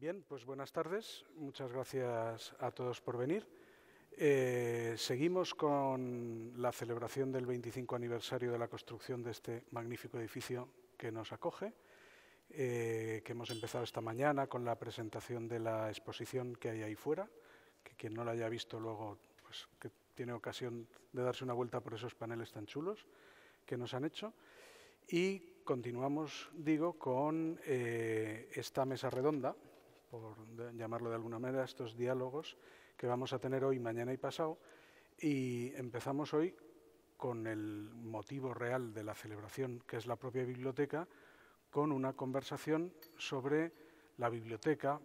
Bien, pues buenas tardes. Muchas gracias a todos por venir. Eh, seguimos con la celebración del 25 aniversario de la construcción de este magnífico edificio que nos acoge, eh, que hemos empezado esta mañana con la presentación de la exposición que hay ahí fuera, que quien no la haya visto luego, pues tiene ocasión de darse una vuelta por esos paneles tan chulos que nos han hecho. Y continuamos, digo, con eh, esta mesa redonda, por llamarlo de alguna manera, estos diálogos que vamos a tener hoy, mañana y pasado. Y empezamos hoy con el motivo real de la celebración, que es la propia biblioteca, con una conversación sobre la biblioteca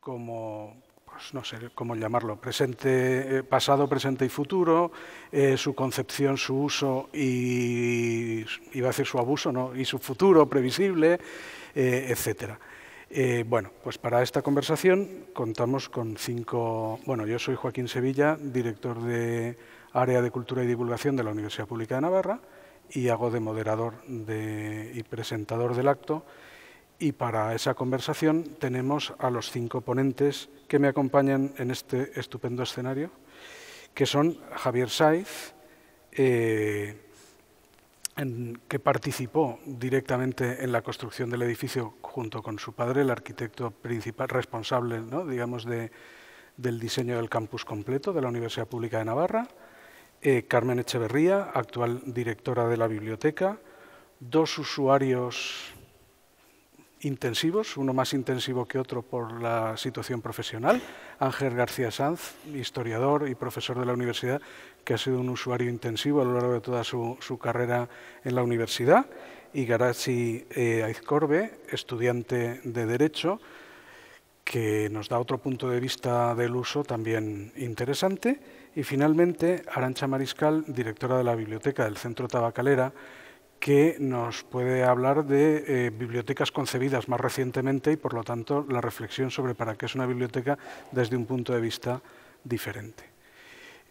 como, pues no sé cómo llamarlo, presente, eh, pasado, presente y futuro, eh, su concepción, su uso y, iba a decir su abuso, ¿no? y su futuro previsible, eh, etcétera. Eh, bueno, pues para esta conversación contamos con cinco... Bueno, yo soy Joaquín Sevilla, director de Área de Cultura y Divulgación de la Universidad Pública de Navarra y hago de moderador y presentador del acto. Y para esa conversación tenemos a los cinco ponentes que me acompañan en este estupendo escenario, que son Javier Saiz, eh, que participó directamente en la construcción del edificio junto con su padre, el arquitecto principal responsable, digamos, de, del diseño del campus completo de la Universidad Pública de Navarra, eh, Carmen Echeverría, actual directora de la biblioteca, dos usuarios intensivos, uno más intensivo que otro por la situación profesional, Ángel García Sanz, historiador y profesor de la universidad, que ha sido un usuario intensivo a lo largo de toda su, carrera en la universidad, y Garachi eh, Aizcorbe, estudiante de Derecho, que nos da otro punto de vista del uso también interesante. Y finalmente, Arancha Mariscal, directora de la Biblioteca del Centro Tabacalera, que nos puede hablar de eh, bibliotecas concebidas más recientemente y, por lo tanto, la reflexión sobre para qué es una biblioteca desde un punto de vista diferente.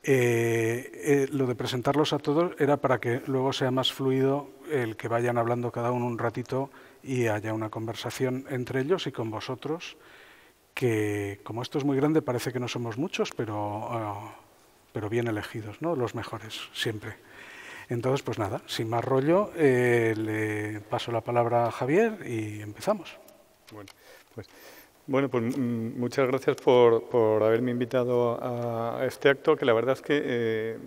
Eh, eh, lo de presentarlos a todos era para que luego sea más fluido el que vayan hablando cada uno un ratito y haya una conversación entre ellos y con vosotros, que como esto es muy grande parece que no somos muchos, pero, ah, pero bien elegidos, ¿no? los mejores, siempre. Entonces, pues nada, sin más rollo, eh, le paso la palabra a Javier y empezamos. Bueno, pues, bueno, pues mm, muchas gracias por, haberme invitado a este acto, que la verdad es que eh,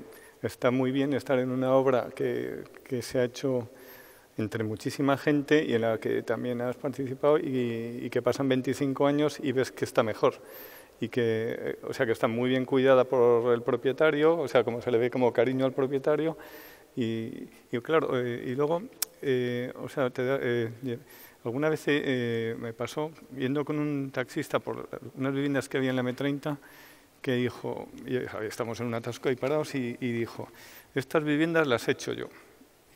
está muy bien estar en una obra que, se ha hecho entre muchísima gente y en la que también has participado y, y, que pasan 25 años y ves que está mejor y que, eh, o sea, que está muy bien cuidada por el propietario, o sea, como se le ve como cariño al propietario y, claro, eh, y luego, eh, o sea, eh, alguna vez me pasó viendo con un taxista por unas viviendas que había en la M30 que dijo, estamos en un atasco ahí parados, y dijo, estas viviendas las he hecho yo.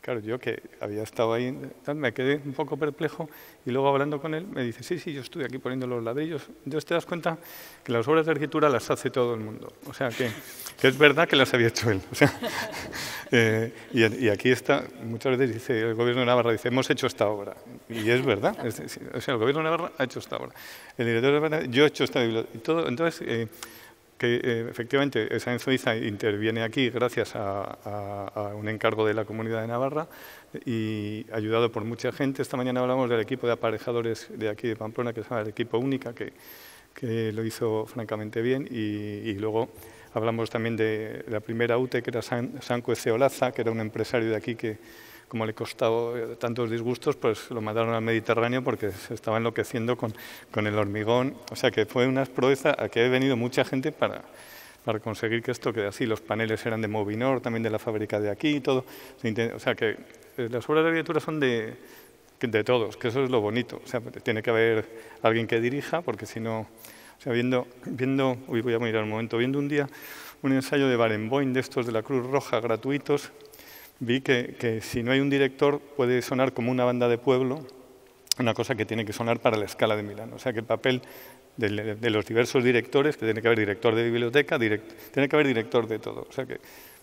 Claro, yo que había estado ahí, me quedé un poco perplejo y luego hablando con él me dice, sí, sí, yo estoy aquí poniendo los ladrillos. Entonces te das cuenta que las obras de arquitectura las hace todo el mundo. O sea, que, es verdad que las había hecho él. Eh, y, aquí está, muchas veces dice, el gobierno de Navarra dice, hemos hecho esta obra. Y es verdad. o sea, el gobierno de Navarra ha hecho esta obra. El director de yo he hecho esta biblioteca. Entonces... Eh, que eh, efectivamente esa Suiza interviene aquí gracias a, un encargo de la Comunidad de Navarra y ayudado por mucha gente. Esta mañana hablamos del equipo de aparejadores de aquí de Pamplona, que se llama el equipo Única, que, que lo hizo francamente bien, y, luego hablamos también de la primera UTE, que era San, Sanco Ceolaza, que era un empresario de aquí que como le costaba eh, tantos disgustos, pues lo mandaron al Mediterráneo porque se estaba enloqueciendo con, con el hormigón. O sea que fue una proeza a que ha venido mucha gente para, para conseguir que esto quede así. Los paneles eran de Movinor, también de la fábrica de aquí y todo. O sea que eh, las obras de arquitectura son de, de todos, que eso es lo bonito. O sea, tiene que haber alguien que dirija, porque si no, o sea, viendo, viendo, uy, voy a mirar un momento, viendo un día un ensayo de Barenboim de estos de la Cruz Roja gratuitos, vi que, si no hay un director puede sonar como una banda de pueblo, una cosa que tiene que sonar para la escala de Milán. O sea que el papel de, los diversos directores, que tiene que haber director de biblioteca, tiene que haber director de todo. O sea que,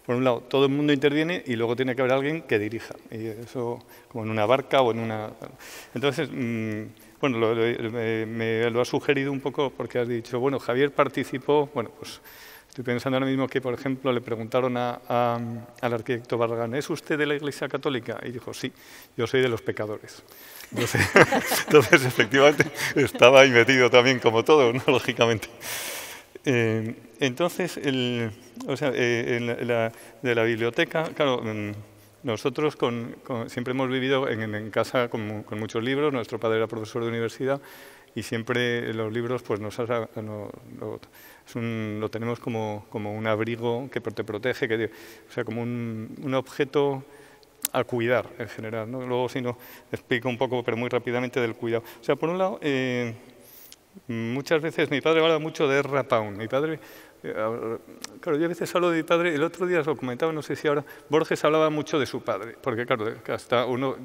por un lado, todo el mundo interviene y luego tiene que haber alguien que dirija. Y eso, como en una barca o en una... Entonces, mm, bueno, me, lo ha sugerido un poco porque has dicho, bueno, Javier participó, bueno, pues estoy pensando ahora mismo que, por ejemplo, le preguntaron al arquitecto Barragán, ¿es usted de la Iglesia Católica? Y dijo, sí, yo soy de los pecadores. Entonces, efectivamente, estaba ahí metido también como todo, ¿no? lógicamente. Eh, entonces, el, o sea, eh, de la biblioteca, claro, mm, nosotros siempre hemos vivido en, casa con, muchos libros, nuestro padre era profesor de universidad y siempre los libros pues nos lo, tenemos como, un abrigo que te protege, que, o sea, como un, objeto a cuidar en general. Luego, si no, explico un poco, pero muy rápidamente, del cuidado. O sea, por un lado, eh, muchas veces mi padre habla mucho de Rapaun. Mi padre eh, claro, yo a veces hablo de mi padre, el otro día lo comentaba, no sé si ahora, Borges hablaba mucho de su padre, porque claro, hasta uno,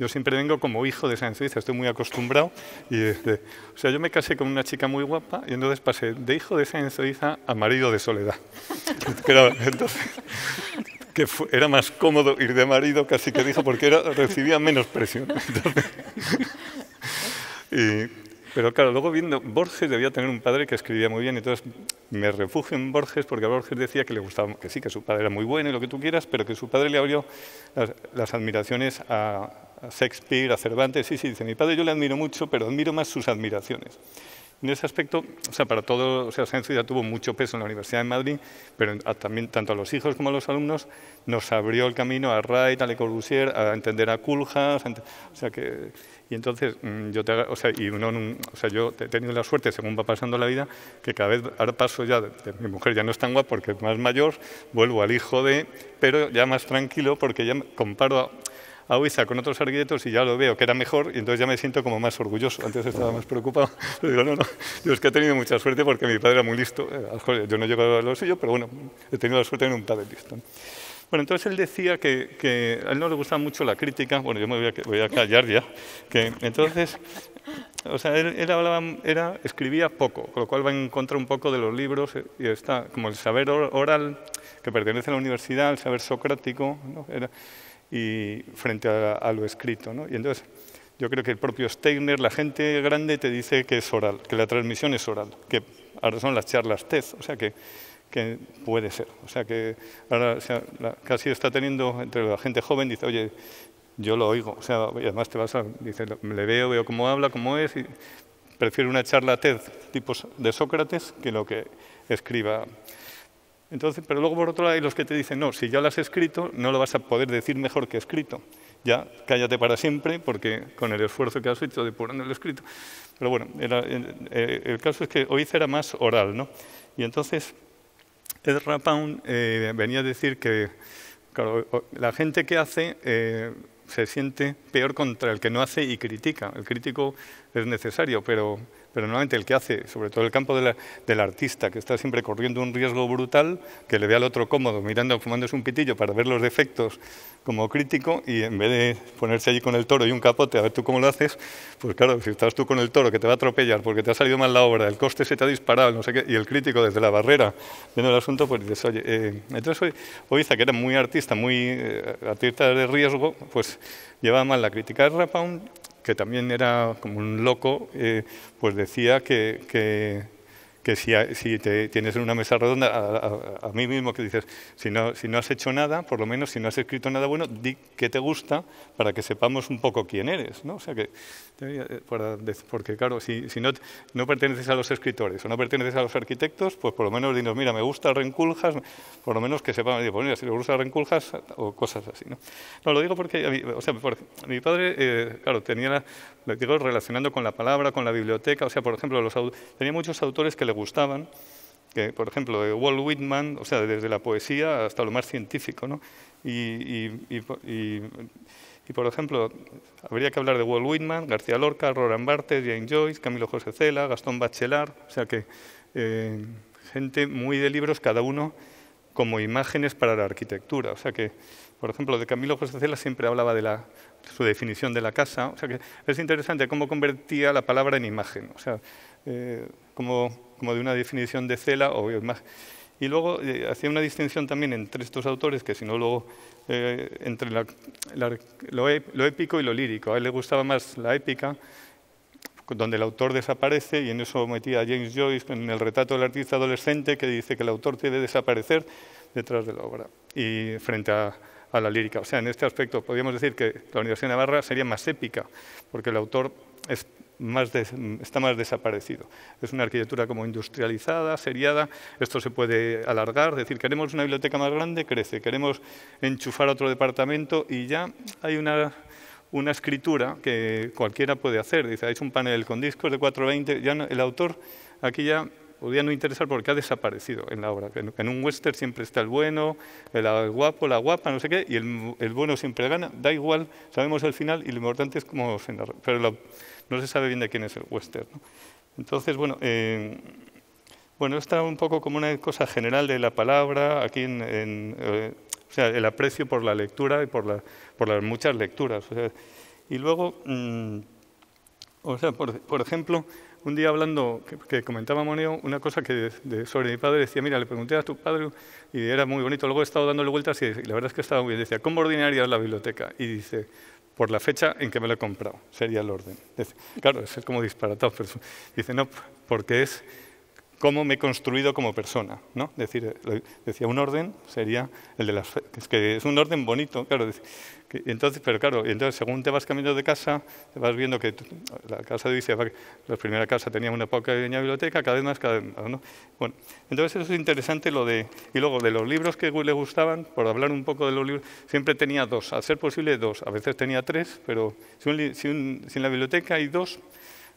yo siempre vengo como hijo de San Suiza, estoy muy acostumbrado, y este, o sea, yo me casé con una chica muy guapa y entonces pasé de hijo de San Suiza a marido de soledad. entonces, que era más cómodo ir de marido, casi que dijo, porque era, recibía menos presión. y, pero claro, luego viendo, Borges debía tener un padre que escribía muy bien, entonces me refugio en Borges porque Borges decía que le gustaba, que sí, que su padre era muy bueno y lo que tú quieras, pero que su padre le abrió las, admiraciones a, Shakespeare, a Cervantes. Sí, sí, dice, mi padre yo le admiro mucho, pero admiro más sus admiraciones. En ese aspecto, o sea, para todo, o sea, Sáenz ya tuvo mucho peso en la Universidad de Madrid, pero también tanto a los hijos como a los alumnos nos abrió el camino a Wright, a Le Corbusier, a entender a Culjas, o sea que y entonces, mm, yo, te, o sea, y uno, o sea, yo he tenido la suerte, según va pasando la vida, que cada vez, ahora paso ya, de, mi mujer ya no es tan guapa porque es más mayor, vuelvo al hijo de, pero ya más tranquilo porque ya comparo a, a con otros arquitectos y ya lo veo que era mejor y entonces ya me siento como más orgulloso. Antes estaba más preocupado. Pero digo, no, no, yo es que he tenido mucha suerte porque mi padre era muy listo. Eh, yo no he llegado a lo suyo, pero bueno, he tenido la suerte de tener un padre listo. Bueno, entonces él decía que, a él no le gustaba mucho la crítica, bueno, yo me voy a, callar ya, que entonces, o sea, él, hablaba, era, escribía poco, con lo cual va en contra un poco de los libros y está como el saber oral que pertenece a la universidad, el saber socrático, ¿no? era, y frente a, lo escrito, ¿no? Y entonces yo creo que el propio Steiner, la gente grande te dice que es oral, que la transmisión es oral, que ahora son las charlas TED, o sea que que puede ser. O sea que ahora casi está teniendo entre la gente joven, dice, oye, yo lo oigo. O sea, y además te vas a, dice, le veo, veo cómo habla, cómo es, y prefiero una charla TED tipo de Sócrates que lo que escriba. Entonces, pero luego por otro lado hay los que te dicen, no, si ya lo has escrito, no lo vas a poder decir mejor que escrito. Ya, cállate para siempre, porque con el esfuerzo que has hecho de poner el escrito. Pero bueno, eh, el caso es que hoy era más oral, ¿no? Y entonces, Ed Rapound eh, venía a decir que la gente que hace eh, se siente peor contra el que no hace y critica. El crítico es necesario, pero pero normalmente el que hace, sobre todo el campo del artista, que está siempre corriendo un riesgo brutal, que le ve al otro cómodo, mirando, fumándose un pitillo para ver los defectos como crítico, y en vez de ponerse allí con el toro y un capote a ver tú cómo lo haces, pues claro, si estás tú con el toro que te va a atropellar porque te ha salido mal la obra, el coste se te ha disparado, y el crítico desde la barrera viendo el asunto, pues dices, oye, eh, entonces hoy, Oiza, que era muy artista, muy eh, artista de riesgo, pues llevaba mal la crítica. de Rapound que también era como un loco, eh, pues decía que, que que si, si te, tienes en una mesa redonda, a, mí mismo que dices, si no, si no has hecho nada, por lo menos si no has escrito nada bueno, di qué te gusta para que sepamos un poco quién eres. ¿no? O sea que, porque claro, si, si no, no, perteneces a los escritores o no perteneces a los arquitectos, pues por lo menos dinos, mira, me gusta Renculjas, por lo menos que sepamos, pues mira, si le gusta Renculjas o cosas así. ¿no? no lo digo porque, o sea, mi padre, eh, claro, tenía, lo digo relacionando con la palabra, con la biblioteca, o sea, por ejemplo, los, tenía muchos autores que le gustaban, que, por ejemplo, de Walt Whitman, o sea, desde la poesía hasta lo más científico. ¿no? Y, por ejemplo, habría que hablar de Walt Whitman, García Lorca, Roland Barthes, Jane Joyce, Camilo José Cela, Gastón Bachelard, o sea que eh, gente muy de libros, cada uno como imágenes para la arquitectura. O sea que, por ejemplo, de Camilo José Cela siempre hablaba de la, su definición de la casa. O sea que es interesante cómo convertía la palabra en imagen. O sea, eh, como, como, de una definición de Cela o más. Y luego eh, hacía una distinción también entre estos autores, que si no luego eh, entre lo, épico y lo lírico. A él le gustaba más la épica, donde el autor desaparece y en eso metía a James Joyce en el retrato del artista adolescente que dice que el autor debe desaparecer detrás de la obra y frente a, a la lírica. O sea, en este aspecto podríamos decir que la Universidad de Navarra sería más épica porque el autor es más está más desaparecido. Es una arquitectura como industrializada, seriada, esto se puede alargar, es decir, queremos una biblioteca más grande, crece, queremos enchufar otro departamento y ya hay una una escritura que cualquiera puede hacer. Dice, hay un panel con discos de 420, ya el autor aquí ya podría no interesar porque ha desaparecido en la obra. En, un western siempre está el bueno, el, guapo, la guapa, no sé qué, y el, bueno siempre gana, da igual, sabemos el final y lo importante es cómo se narra, pero no se sabe bien de quién es el western. Entonces, bueno, eh, bueno, está un poco como una cosa general de la palabra, aquí en, eh, el aprecio por la lectura y por, la, por las muchas lecturas. y luego, mm, o sea, por, ejemplo, un día hablando, que, comentaba Moneo, una cosa que sobre mi padre decía, mira, le pregunté a tu padre y era muy bonito, luego he estado dándole vueltas y, la verdad es que estaba muy bien. Decía, ¿cómo ordinarías la biblioteca? Y dice, por la fecha en que me lo he comprado, sería el orden. claro, es como disparatado, pero dice, no, porque es cómo me he construido como persona. ¿no? Decir, decía, un orden sería el de las... Es que es un orden bonito, claro. entonces, pero claro, entonces según te vas cambiando de casa, te vas viendo que la casa Odisea, la primera casa tenía una pequeña biblioteca, cada vez más, cada vez más. ¿no? Bueno, entonces eso es interesante lo de... Y luego de los libros que le gustaban, por hablar un poco de los libros, siempre tenía dos, a ser posible dos. A veces tenía tres, pero si, si en la biblioteca hay dos,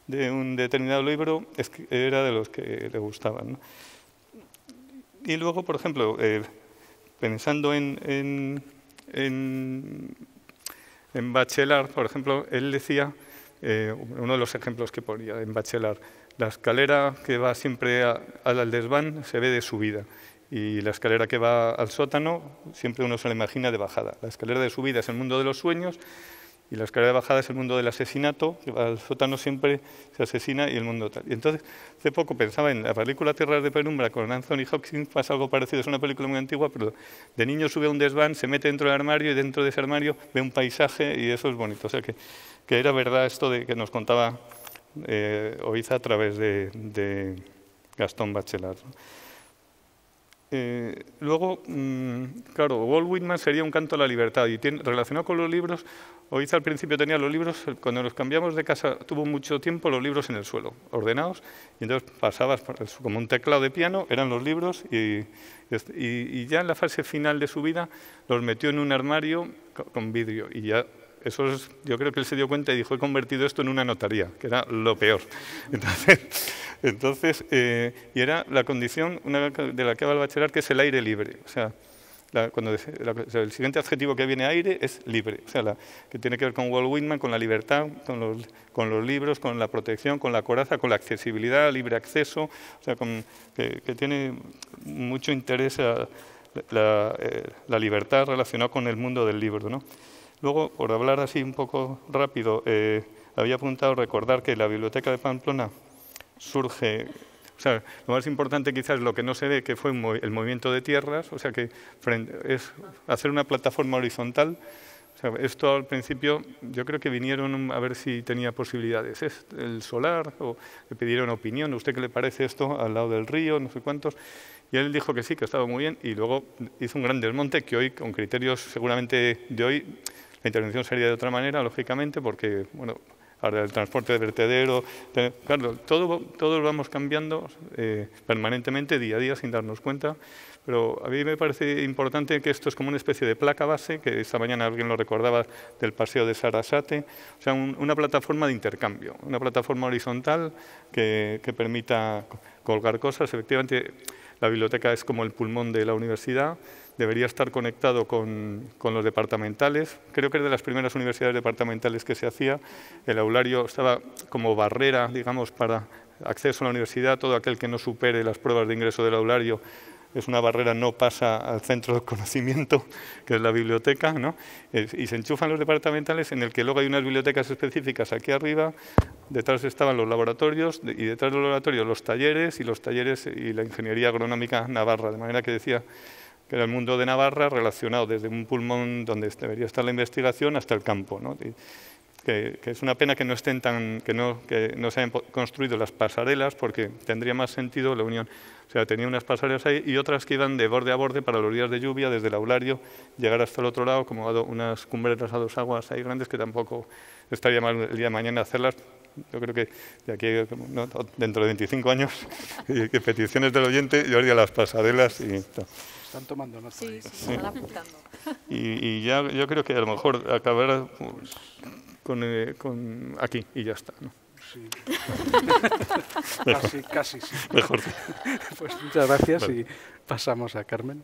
de un determinado libro era de los que le gustaban. Y luego, por ejemplo, eh, pensando en, en, en, en, Bachelard, por ejemplo, él decía, eh, uno de los ejemplos que ponía en Bachelard, la escalera que va siempre al desván se ve de subida y la escalera que va al sótano siempre uno se la imagina de bajada. La escalera de subida es el mundo de los sueños y la escalera de bajada es el mundo del asesinato, al sótano siempre se asesina y el mundo tal. Y entonces, hace poco pensaba en la película Tierras de Penumbra con Anthony Hopkins, pasa algo parecido, es una película muy antigua, pero de niño sube a un desván, se mete dentro del armario y dentro de ese armario ve un paisaje y eso es bonito. O sea que, que era verdad esto de que nos contaba eh, Oiza a través de, Gastón Bachelard. Eh, luego, mm, claro, Walt Whitman sería un canto a la libertad y tiene, relacionado con los libros, Oiza al principio tenía los libros, cuando nos cambiamos de casa tuvo mucho tiempo los libros en el suelo, ordenados, y entonces pasabas como un teclado de piano, eran los libros, y, ya en la fase final de su vida los metió en un armario con vidrio, y ya eso es, yo creo que él se dio cuenta y dijo, he convertido esto en una notaría, que era lo peor. Entonces, entonces, eh, y era la condición una de la que habla el bachelor, que es el aire libre. O sea, cuando el siguiente adjetivo que viene aire es libre, o sea, la, que tiene que ver con Walt Whitman, con la libertad, con los, con los, libros, con la protección, con la coraza, con la accesibilidad, libre acceso, o sea, que, tiene mucho interés a la, eh, la, libertad relacionada con el mundo del libro. ¿no? Luego, por hablar así un poco rápido, eh, había apuntado recordar que la biblioteca de Pamplona surge, o sea, lo más importante quizás es lo que no se ve, que fue el movimiento de tierras, o sea, que es hacer una plataforma horizontal. Esto al principio yo creo que vinieron a ver si tenía posibilidades. ¿Es el solar? O le pidieron opinión. ¿A usted qué le parece esto al lado del río? No sé cuántos. Y él dijo que sí, que estaba muy bien. Y luego hizo un gran desmonte que hoy, con criterios seguramente de hoy, la intervención sería de otra manera, lógicamente, porque, bueno, ahora el transporte de vertedero, claro, todo, todo lo vamos cambiando eh, permanentemente, día a día, sin darnos cuenta, pero a mí me parece importante que esto es como una especie de placa base, que esta mañana alguien lo recordaba del paseo de Sarasate, o sea, una plataforma de intercambio, una plataforma horizontal que, que permita colgar cosas. Efectivamente, la biblioteca es como el pulmón de la universidad, debería estar conectado con, los departamentales. Creo que es de las primeras universidades departamentales que se hacía. El aulario estaba como barrera, digamos, para acceso a la universidad. Todo aquel que no supere las pruebas de ingreso del aulario es una barrera, no pasa al centro de conocimiento, que es la biblioteca, ¿no? y se enchufan los departamentales en el que luego hay unas bibliotecas específicas aquí arriba, detrás estaban los laboratorios y detrás de los laboratorios los talleres y los talleres y la ingeniería agronómica navarra, de manera que decía que era el mundo de Navarra relacionado desde un pulmón donde debería estar la investigación hasta el campo. que, es una pena que no estén tan, que no, que no se hayan construido las pasarelas porque tendría más sentido la unión. O sea, tenía unas pasarelas ahí y otras que iban de borde a borde para los días de lluvia, desde el aulario, llegar hasta el otro lado, como unas cumbreras a dos aguas ahí grandes que tampoco estaría mal el día de mañana hacerlas. Yo creo que de aquí, dentro de 25 años, que peticiones del oyente, yo haría las pasarelas y... Están tomando nota. Sí, sí, están apuntando. Y, y, ya yo creo que a lo mejor acabar con, eh, con aquí y ya está. ¿no? Sí. casi, casi sí. Mejor. pues muchas gracias y pasamos a Carmen.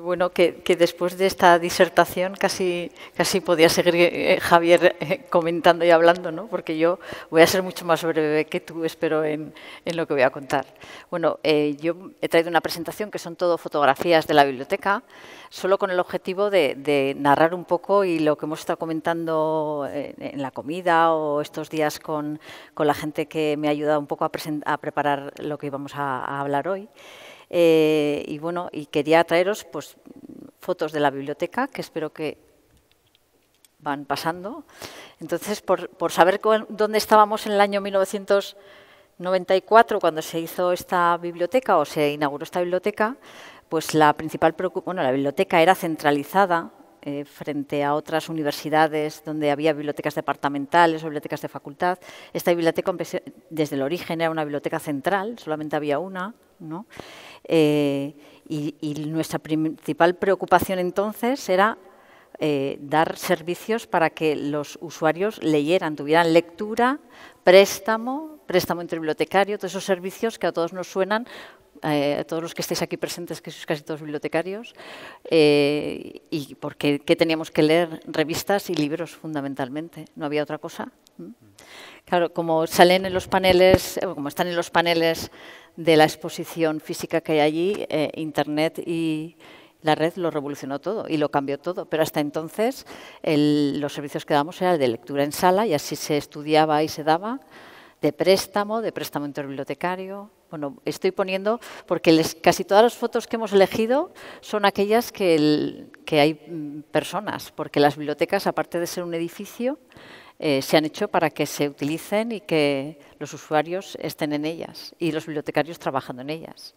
Bueno, que, después de esta disertación casi, casi podía seguir eh, Javier eh, comentando y hablando, ¿no? porque yo voy a ser mucho más breve que tú, espero, en, lo que voy a contar. Bueno, eh, yo he traído una presentación que son todo fotografías de la biblioteca, solo con el objetivo de, narrar un poco y lo que hemos estado comentando en, la comida o estos días con, la gente que me ha ayudado un poco a, a preparar lo que íbamos a hablar hoy. Eh, y bueno, y quería traeros pues, fotos de la biblioteca, que espero que van pasando. Entonces, por, por saber dónde estábamos en el año 1994, cuando se hizo esta biblioteca o se inauguró esta biblioteca, pues la principal bueno, la biblioteca era centralizada eh, frente a otras universidades donde había bibliotecas departamentales o bibliotecas de facultad. Esta biblioteca desde el origen era una biblioteca central, solamente había una, Eh, y, nuestra principal preocupación entonces era eh, dar servicios para que los usuarios leyeran, tuvieran lectura, préstamo, préstamo bibliotecario, todos esos servicios que a todos nos suenan, eh, a todos los que estéis aquí presentes, que sois casi todos bibliotecarios, y porque teníamos que leer revistas y libros fundamentalmente, no había otra cosa. Claro, como salen en los paneles, como están en los paneles de la exposición física que hay allí, eh, Internet y la red lo revolucionó todo y lo cambió todo. Pero hasta entonces los servicios que dábamos eran de lectura en sala y así se estudiaba y se daba, de préstamo, de préstamo interbibliotecario. Bueno, estoy poniendo, porque casi todas las fotos que hemos elegido son aquellas que, que hay mm, personas, porque las bibliotecas, aparte de ser un edificio, eh, se han hecho para que se utilicen y que los usuarios estén en ellas y los bibliotecarios trabajando en ellas.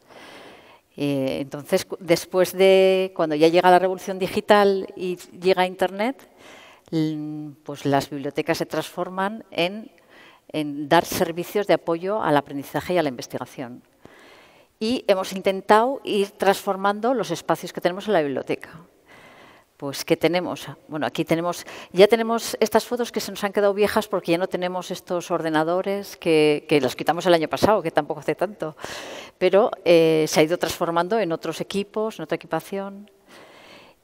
Eh, entonces, después de cuando ya llega la revolución digital y llega Internet, pues las bibliotecas se transforman en, en dar servicios de apoyo al aprendizaje y a la investigación. Y hemos intentado ir transformando los espacios que tenemos en la biblioteca. Pues, ¿qué tenemos? Bueno, aquí tenemos, ya tenemos estas fotos que se nos han quedado viejas porque ya no tenemos estos ordenadores que, los quitamos el año pasado, que tampoco hace tanto. Pero eh, se ha ido transformando en otros equipos, en otra equipación.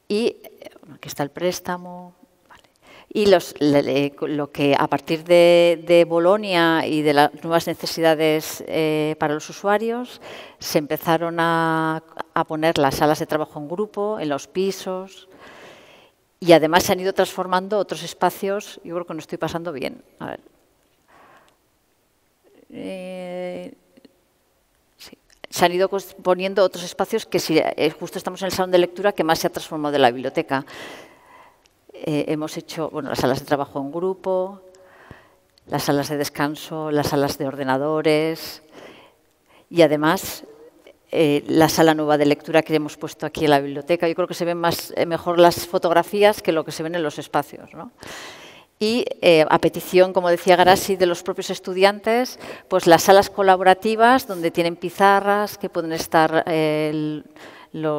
Y aquí está el préstamo. Y los, lo que a partir de, Bolonia y de las nuevas necesidades eh, para los usuarios, se empezaron a, a poner las salas de trabajo en grupo, en los pisos, y además se han ido transformando otros espacios, yo creo que no estoy pasando bien. Eh, se han ido poniendo otros espacios que si eh, justo estamos en el salón de lectura que más se ha transformado de la biblioteca. Eh, hemos hecho bueno, las salas de trabajo en grupo, las salas de descanso, las salas de ordenadores y además eh, la sala nueva de lectura que hemos puesto aquí en la biblioteca. Yo creo que se ven más, eh, mejor las fotografías que lo que se ven en los espacios. Y a petición, como decía Garasi, de los propios estudiantes, pues las salas colaborativas donde tienen pizarras, que pueden estar,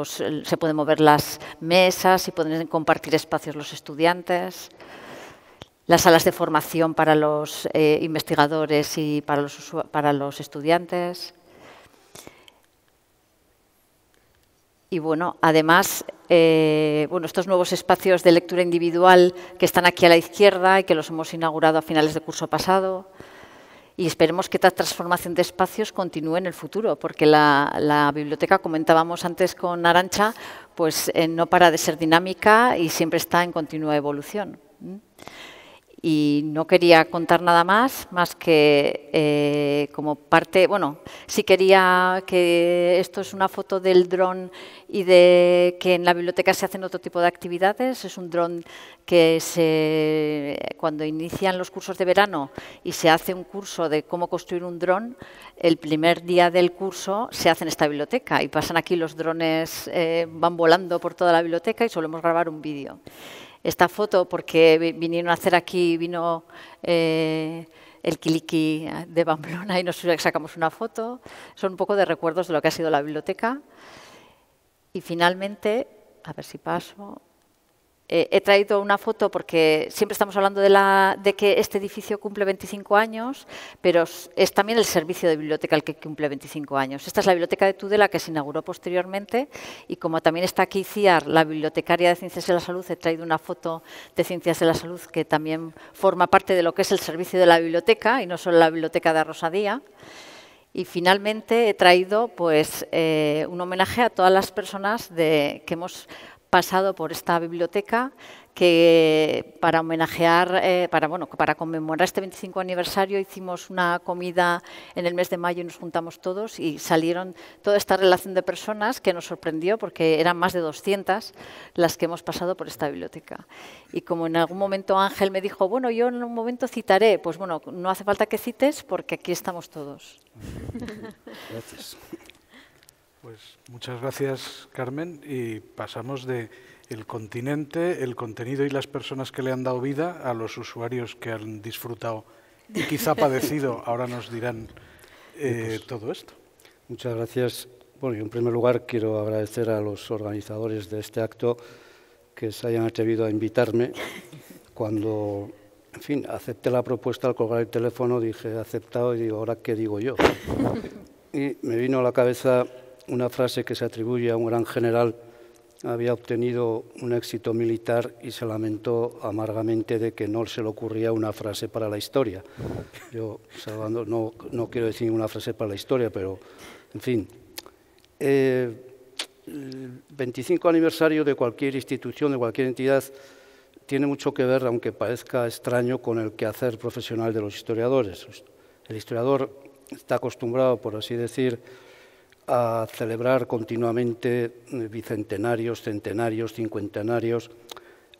se pueden mover las mesas y pueden compartir espacios los estudiantes. Las salas de formación para los investigadores y para los, para los estudiantes Y bueno, además, eh, bueno, estos nuevos espacios de lectura individual que están aquí a la izquierda y que los hemos inaugurado a finales del curso pasado. Y esperemos que esta transformación de espacios continúe en el futuro, porque la, biblioteca, comentábamos antes con Arancha, pues eh, no para de ser dinámica y siempre está en continua evolución. Y no quería contar nada más, más que eh, como parte, bueno, sí quería que esto es una foto del dron y de que en la biblioteca se hacen otro tipo de actividades. Es un dron que se, cuando inician los cursos de verano y se hace un curso de cómo construir un dron, el primer día del curso se hace en esta biblioteca y pasan aquí los drones, eh, van volando por toda la biblioteca y solemos grabar un vídeo esta foto porque vinieron a hacer aquí, vino eh, el Kiliki de Pamplona y nos sacamos una foto. Son un poco de recuerdos de lo que ha sido la biblioteca. Y finalmente, a ver si paso, eh, he traído una foto porque siempre estamos hablando de, que este edificio cumple 25 años, pero es también el servicio de biblioteca el que cumple 25 años. Esta es la biblioteca de Tudela que se inauguró posteriormente y como también está aquí Ciar, la bibliotecaria de Ciencias de la Salud, he traído una foto de Ciencias de la Salud que también forma parte de lo que es el servicio de la biblioteca y no solo la biblioteca de Rosadía. Y finalmente he traído pues, eh, un homenaje a todas las personas de, que hemos pasado por esta biblioteca que para homenajear, eh, para, bueno, para conmemorar este 25 aniversario hicimos una comida en el mes de mayo y nos juntamos todos y salieron toda esta relación de personas que nos sorprendió porque eran más de 200 las que hemos pasado por esta biblioteca. Y como en algún momento Ángel me dijo, bueno, yo en un momento citaré, pues bueno, no hace falta que cites porque aquí estamos todos. Gracias. Pues muchas gracias, Carmen, y pasamos de el continente, el contenido y las personas que le han dado vida a los usuarios que han disfrutado y quizá padecido. Ahora nos dirán eh, pues, todo esto. Muchas gracias. Bueno, en primer lugar quiero agradecer a los organizadores de este acto que se hayan atrevido a invitarme. Cuando, en fin, acepté la propuesta al colgar el teléfono, dije aceptado y digo, ¿ahora qué digo yo? Y me vino a la cabeza una frase que se atribuye a un gran general, había obtenido un éxito militar y se lamentó amargamente de que no se le ocurría una frase para la historia. Yo, no, no quiero decir una frase para la historia, pero, en fin. Eh, el 25 aniversario de cualquier institución, de cualquier entidad, tiene mucho que ver, aunque parezca extraño, con el quehacer profesional de los historiadores. El historiador está acostumbrado, por así decir, a celebrar continuamente eh, bicentenarios, centenarios, cincuentenarios.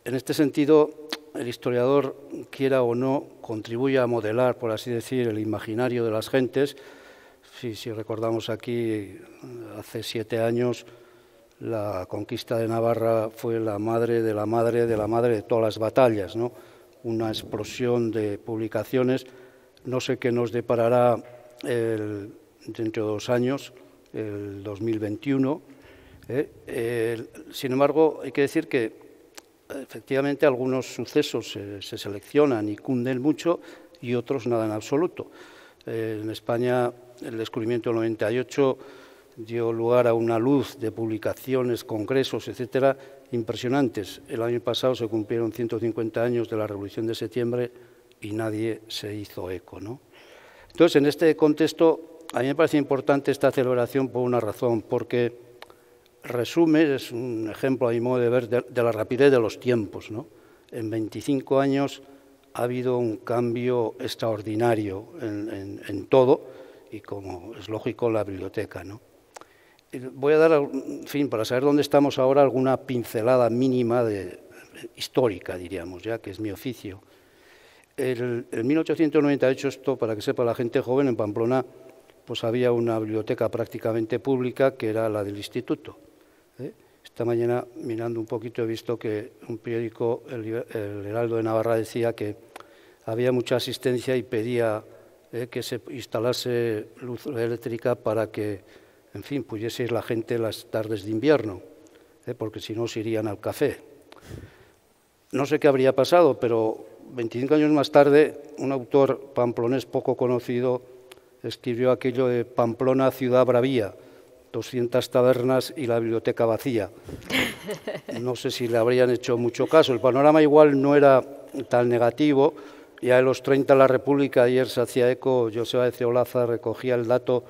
En este sentido, el historiador, quiera o no, contribuye a modelar, por así decir, el imaginario de las gentes. Si, recordamos aquí, hace siete años, la conquista de Navarra fue la madre de la madre de la madre de todas las batallas, ¿no? una explosión de publicaciones. No sé qué nos deparará dentro de dos años, el 2021. ¿eh? sin embargo, hay que decir que efectivamente algunos sucesos se, seleccionan y cunden mucho y otros nada en absoluto. Eh, en España el descubrimiento del 98 dio lugar a una luz de publicaciones, congresos, etcétera, impresionantes. El año pasado se cumplieron 150 años de la Revolución de Septiembre y nadie se hizo eco. ¿no? Entonces, en este contexto, a mí me parece importante esta celebración por una razón, porque resume, es un ejemplo a mi modo de ver, de, la rapidez de los tiempos. ¿no? En 25 años ha habido un cambio extraordinario en, todo y, como es lógico, la biblioteca. ¿no? Voy a dar, en fin, para saber dónde estamos ahora, alguna pincelada mínima de, histórica, diríamos, ya que es mi oficio. en 1898, esto para que sepa la gente joven, en Pamplona pues había una biblioteca prácticamente pública que era la del instituto. ¿eh? Esta mañana, mirando un poquito, he visto que un periódico, el, Heraldo de Navarra, decía que había mucha asistencia y pedía ¿eh? que se instalase luz eléctrica para que, en fin, pudiese ir la gente las tardes de invierno, ¿eh? porque si no se irían al café. No sé qué habría pasado, pero 25 años más tarde, un autor pamplonés poco conocido, escribió aquello de Pamplona, ciudad bravía, 200 tabernas y la biblioteca vacía. No sé si le habrían hecho mucho caso. El panorama igual no era tan negativo. Ya en los 30 la República, ayer se hacía eco, Joseba de Ceolaza recogía el dato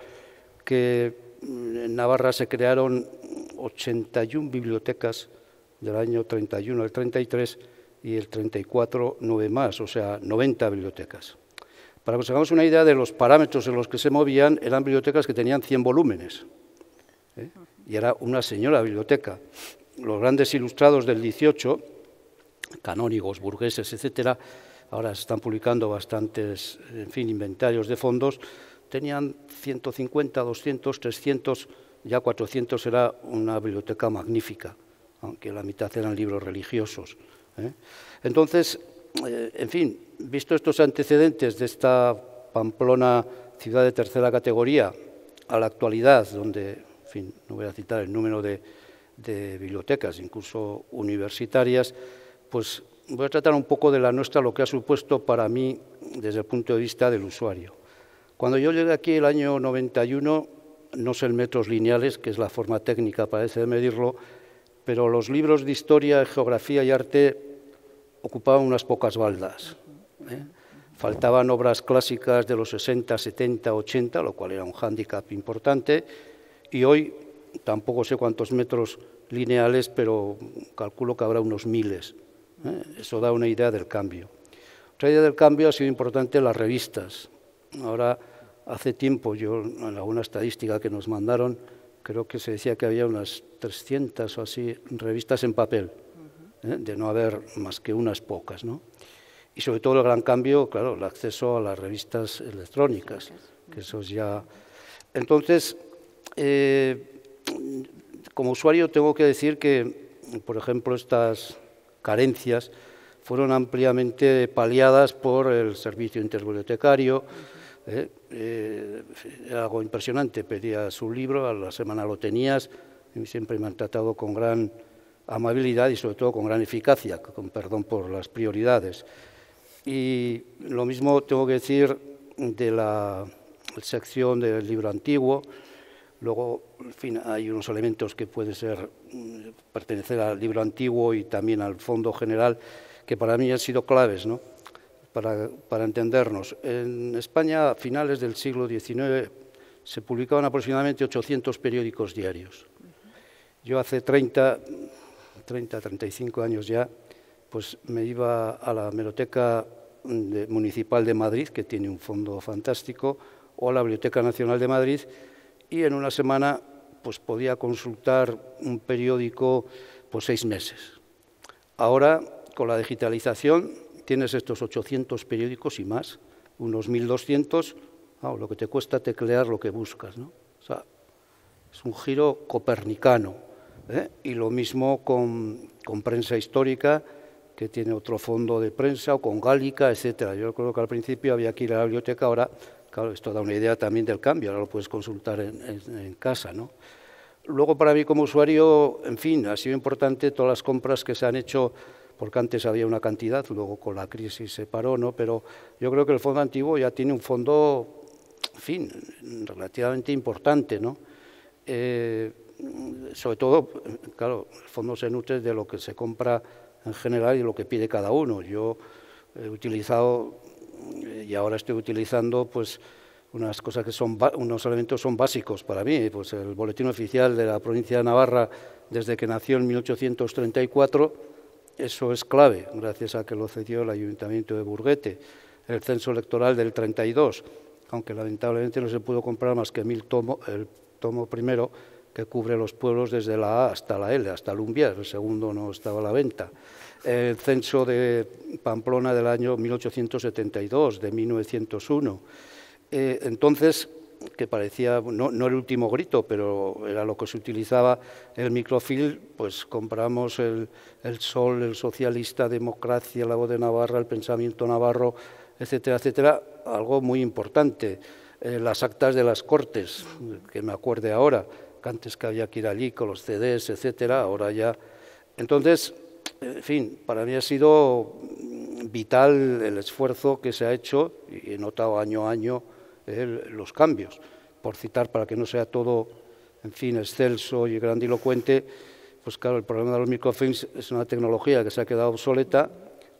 que en Navarra se crearon 81 bibliotecas del año 31 al 33 y el 34 nueve más, o sea, 90 bibliotecas. Para que os hagamos una idea de los parámetros en los que se movían, eran bibliotecas que tenían 100 volúmenes. ¿eh? Y era una señora biblioteca. Los grandes ilustrados del 18, canónigos, burgueses, etcétera, ahora se están publicando bastantes, en fin, inventarios de fondos, tenían 150, 200, 300, ya 400 era una biblioteca magnífica, aunque la mitad eran libros religiosos. ¿eh? Entonces, eh, en fin, visto estos antecedentes de esta Pamplona ciudad de tercera categoría a la actualidad, donde, no voy a citar el número de, de bibliotecas, incluso universitarias, pues voy a tratar un poco de la nuestra, lo que ha supuesto para mí desde el punto de vista del usuario. Cuando yo llegué aquí el año 91, no sé en metros lineales, que es la forma técnica, parece, de medirlo, pero los libros de historia, geografía y arte ocupaban unas pocas baldas. ¿eh? Faltaban obras clásicas de los 60, 70, 80, lo cual era un hándicap importante, y hoy tampoco sé cuántos metros lineales, pero calculo que habrá unos miles. ¿eh? Eso da una idea del cambio. Otra idea del cambio ha sido importante las revistas. Ahora, hace tiempo, yo en alguna estadística que nos mandaron, creo que se decía que había unas 300 o así revistas en papel, ¿eh? de no haber más que unas pocas. ¿no? Y sobre todo el gran cambio, claro, el acceso a las revistas electrónicas, que eso es ya... Entonces, eh, como usuario tengo que decir que, por ejemplo, estas carencias fueron ampliamente paliadas por el servicio interbibliotecario, ¿eh? Eh, era algo impresionante, pedías un libro, a la semana lo tenías, y siempre me han tratado con gran amabilidad y sobre todo con gran eficacia, con perdón por las prioridades. Y lo mismo tengo que decir de la sección del libro antiguo, luego, en fin, hay unos elementos que pueden ser, mm, pertenecer al libro antiguo y también al fondo general, que para mí han sido claves, ¿no? para, entendernos. En España, a finales del siglo XIX, se publicaban aproximadamente 800 periódicos diarios. Yo hace 30, 30, 35 años ya, pues me iba a la Hemeroteca Municipal de Madrid, que tiene un fondo fantástico, o a la Biblioteca Nacional de Madrid, y en una semana pues podía consultar un periódico por seis meses. Ahora, con la digitalización, tienes estos 800 periódicos y más, unos 1.200, lo que te cuesta teclear lo que buscas. ¿no? O sea, es un giro copernicano. ¿Eh? Y lo mismo con, con, prensa histórica, que tiene otro fondo de prensa, o con Gálica, etcétera. Yo creo que al principio había que ir a la biblioteca, ahora, claro, esto da una idea también del cambio, ahora lo puedes consultar en, en, en casa. ¿no? Luego, para mí como usuario, en fin, ha sido importante todas las compras que se han hecho porque antes había una cantidad, luego con la crisis se paró, ¿no? Pero yo creo que el fondo antiguo ya tiene un fondo, en fin, relativamente importante, ¿no? Eh, sobre todo, claro, el fondo se nutre de lo que se compra en general y lo que pide cada uno. Yo he utilizado y ahora estoy utilizando, pues, unas cosas que son unos elementos son básicos para mí, pues el boletín oficial de la provincia de Navarra desde que nació en 1834 eso es clave, gracias a que lo cedió el Ayuntamiento de Burguete. El censo electoral del 32, aunque lamentablemente no se pudo comprar más que mil tomos, el tomo primero que cubre los pueblos desde la A hasta la L, hasta Lumbier, el segundo no estaba a la venta. El censo de Pamplona del año 1872, de 1901. Eh, entonces, que parecía, no, el último grito, pero era lo que se utilizaba, el microfilm, pues compramos el, Sol, el Socialista, Democracia, la voz de Navarra, el pensamiento navarro, etcétera, etcétera, algo muy importante. Eh, las actas de las Cortes, que me acuerde ahora, antes que había que ir allí con los CDs, etcétera, ahora ya. Entonces, en fin, para mí ha sido vital el esfuerzo que se ha hecho y he notado año a año los cambios. Por citar, para que no sea todo, en fin, excelso y grandilocuente, pues claro, el problema de los microfilms es una tecnología que se ha quedado obsoleta,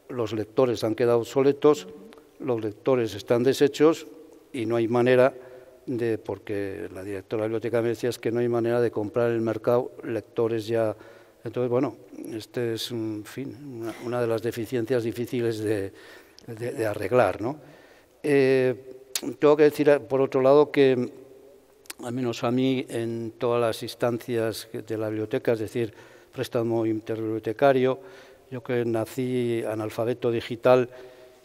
los lectores han quedado obsoletos, los lectores están deshechos y no hay manera de, porque la directora de la biblioteca me decía es que no hay manera de comprar en el mercado lectores ya Entonces, bueno, este es fin, una, de las deficiencias difíciles de, arreglar. ¿no? Eh, tengo que decir, por otro lado, que al menos a mí, en todas las instancias de la biblioteca, es decir, préstamo interbibliotecario, yo que nací analfabeto digital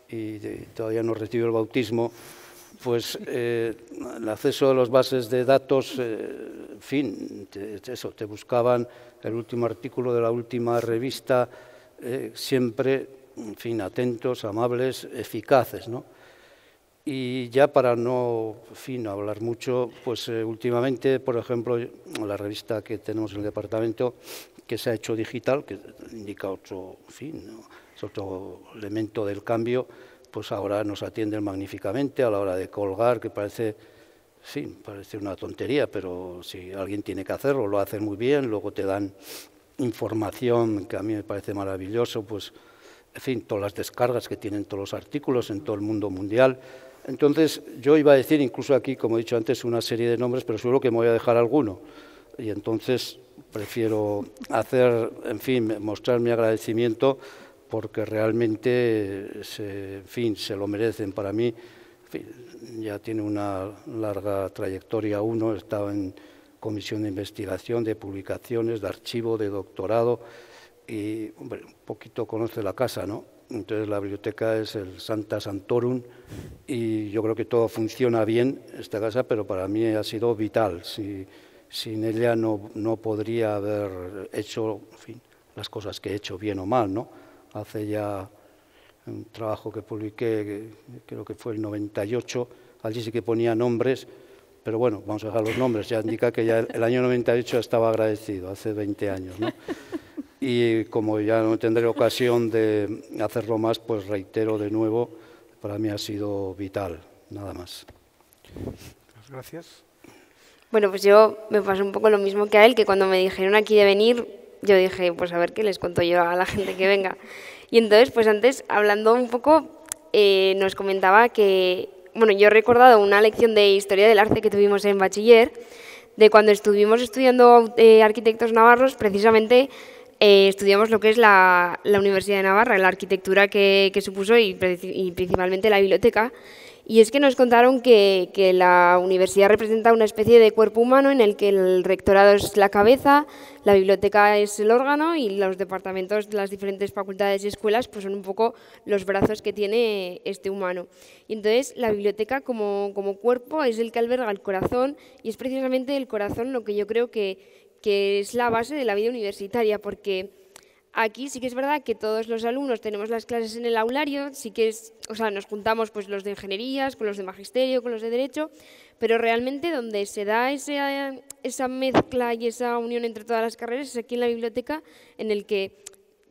y todavía no recibo el bautismo, pues eh, el acceso a las bases de datos, eh, en fin, eso, te buscaban el último artículo de la última revista, eh, siempre, en fin, atentos, amables, eficaces, ¿no? Y ya para no, fin, hablar mucho, pues últimamente, por ejemplo, la revista que tenemos en el departamento, que se ha hecho digital, que indica otro, fin, es otro elemento del cambio, pues ahora nos atienden magníficamente a la hora de colgar, que parece, sí, parece una tontería, pero si alguien tiene que hacerlo, lo hacen muy bien, luego te dan información que a mí me parece maravilloso, pues, en fin, todas las descargas que tienen todos los artículos en todo el mundo mundial. Entonces, yo iba a decir, incluso aquí, como he dicho antes, una serie de nombres, pero seguro que me voy a dejar alguno. Y entonces prefiero hacer, en fin, mostrar mi agradecimiento porque realmente se, fin, lo merecen. Para mí ya tiene una larga trayectoria uno, he estado en comisión de investigación, de publicaciones, de archivo, de doctorado y un poquito conoce la casa, ¿no? Entonces la biblioteca es el Santa Santorum y yo creo que todo funciona bien esta casa, pero para mí ha sido vital. Si, sin ella no, no podría haber hecho en fin, las cosas que he hecho bien o mal, ¿no? Hace ya un trabajo que publiqué, creo que fue el 98, allí sí que ponía nombres, pero bueno, vamos a dejar los nombres, ya indica que ya el año 98 estaba agradecido, hace 20 años. ¿no? Y como ya no tendré ocasión de hacerlo más, pues reitero de nuevo, para mí ha sido vital, nada más. Gracias. Bueno, pues yo me pasó un poco lo mismo que a él, que cuando me dijeron aquí de venir, yo dije, pues a ver qué les cuento yo a la gente que venga. Y entonces, pues antes, hablando un poco, eh, nos comentaba que, bueno, yo he recordado una lección de historia del arte que tuvimos en bachiller, de cuando estuvimos estudiando eh, arquitectos navarros, precisamente eh, estudiamos lo que es la, Universidad de Navarra, la arquitectura que, supuso y, y principalmente la biblioteca. Y es que nos contaron que, la universidad representa una especie de cuerpo humano en el que el rectorado es la cabeza, la biblioteca es el órgano y los departamentos de las diferentes facultades y escuelas pues son un poco los brazos que tiene este humano. Y entonces la biblioteca como, cuerpo es el que alberga el corazón y es precisamente el corazón lo que yo creo que, que es la base de la vida universitaria, porque Aquí sí que es verdad que todos los alumnos tenemos las clases en el aulario, sí que es, o sea, nos juntamos pues los de ingenierías, con los de magisterio, con los de derecho, pero realmente donde se da esa, esa mezcla y esa unión entre todas las carreras es aquí en la biblioteca, en el que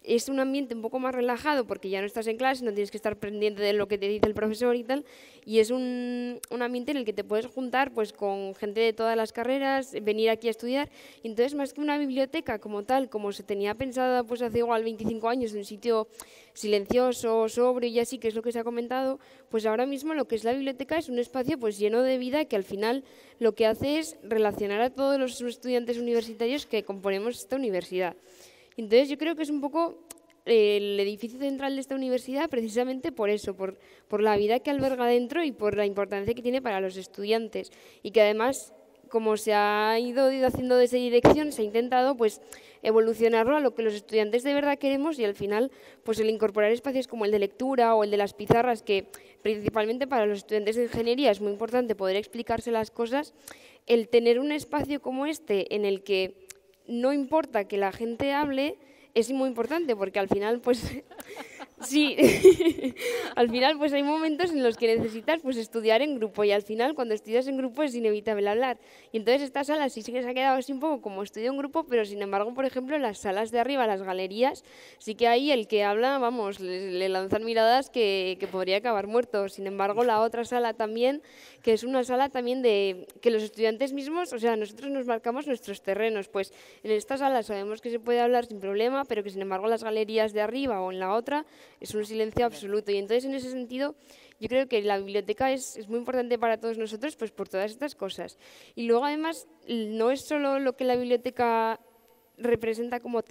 es un ambiente un poco más relajado porque ya no estás en clase, no tienes que estar pendiente de lo que te dice el profesor y tal, y es un, un, ambiente en el que te puedes juntar pues con gente de todas las carreras, venir aquí a estudiar, entonces más que una biblioteca como tal, como se tenía pensada pues hace igual 25 años, en un sitio silencioso, sobrio y así, que es lo que se ha comentado, pues ahora mismo lo que es la biblioteca es un espacio pues lleno de vida que al final lo que hace es relacionar a todos los estudiantes universitarios que componemos esta universidad. Entonces yo creo que es un poco eh, el edificio central de esta universidad precisamente por eso, por, la vida que alberga dentro y por la importancia que tiene para los estudiantes. Y que además, como se ha ido haciendo desde dirección, se ha intentado pues evolucionarlo a lo que los estudiantes de verdad queremos y al final pues el incorporar espacios como el de lectura o el de las pizarras que principalmente para los estudiantes de ingeniería es muy importante poder explicarse las cosas, el tener un espacio como este en el que no importa que la gente hable, es muy importante porque al final pues Sí, al final pues hay momentos en los que necesitas pues estudiar en grupo y al final cuando estudias en grupo es inevitable hablar. Y entonces esta sala sí, que se ha quedado así un poco como estudio en grupo, pero sin embargo, por ejemplo, las salas de arriba, las galerías, sí que ahí el que habla, vamos, le, lanzan miradas que, podría acabar muerto. Sin embargo, la otra sala también, que es una sala también de que los estudiantes mismos, o sea, nosotros nos marcamos nuestros terrenos, pues en esta sala sabemos que se puede hablar sin problema, pero que sin embargo las galerías de arriba o en la otra es un silencio absoluto. Y entonces, en ese sentido, yo creo que la biblioteca es, es, muy importante para todos nosotros pues por todas estas cosas. Y luego, además, no es solo lo que la biblioteca representa como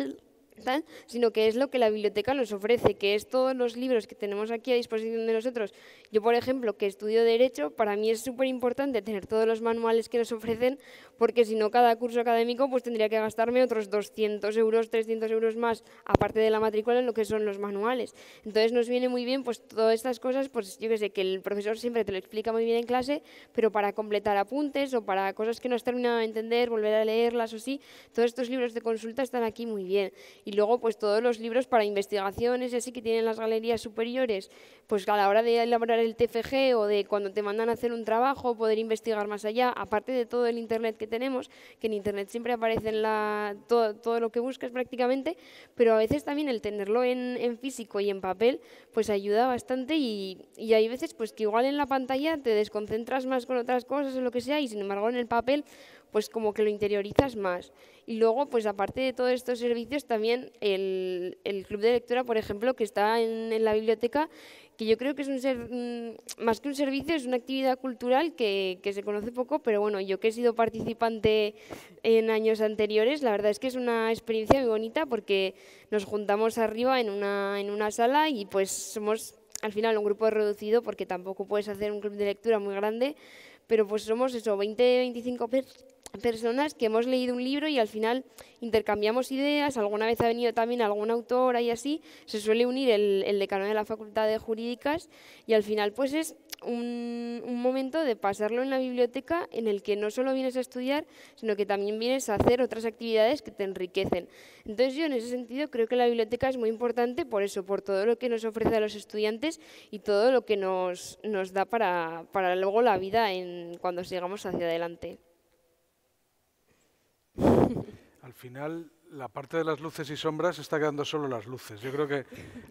sino que es lo que la biblioteca nos ofrece, que es todos los libros que tenemos aquí a disposición de nosotros. Yo, por ejemplo, que estudio Derecho, para mí es súper importante tener todos los manuales que nos ofrecen, porque si no, cada curso académico pues tendría que gastarme otros 200 euros, 300 euros más, aparte de la matrícula, en lo que son los manuales. Entonces nos viene muy bien pues todas estas cosas, pues yo que sé, que el profesor siempre te lo explica muy bien en clase, pero para completar apuntes o para cosas que no has terminado de entender, volver a leerlas o sí, todos estos libros de consulta están aquí muy bien. Luego, pues todos los libros para investigaciones y así que tienen las galerías superiores, pues a la hora de elaborar el TFG o de cuando te mandan a hacer un trabajo, poder investigar más allá, aparte de todo el Internet que tenemos, que en Internet siempre aparece la, todo, lo que buscas prácticamente, pero a veces también el tenerlo en, en físico y en papel, pues ayuda bastante y, y hay veces pues que igual en la pantalla te desconcentras más con otras cosas o lo que sea y sin embargo en el papel pues como que lo interiorizas más. Y luego, pues aparte de todos estos servicios, también el, el club de lectura, por ejemplo, que está en, en, la biblioteca, que yo creo que es un ser, mm, más que un servicio, es una actividad cultural que, que, se conoce poco, pero bueno, yo que he sido participante en años anteriores, la verdad es que es una experiencia muy bonita porque nos juntamos arriba en una, en una sala y pues somos al final un grupo reducido porque tampoco puedes hacer un club de lectura muy grande, pero pues somos eso, 20, 25 personas personas que hemos leído un libro y al final intercambiamos ideas, alguna vez ha venido también algún autor y así, se suele unir el, decano de la Facultad de Jurídicas y al final pues es un, momento de pasarlo en la biblioteca en el que no solo vienes a estudiar, sino que también vienes a hacer otras actividades que te enriquecen. Entonces yo en ese sentido creo que la biblioteca es muy importante por eso, por todo lo que nos ofrece a los estudiantes y todo lo que nos, nos da para, para luego la vida en, cuando sigamos hacia adelante. Al final, la parte de las luces y sombras está quedando solo las luces. Yo creo que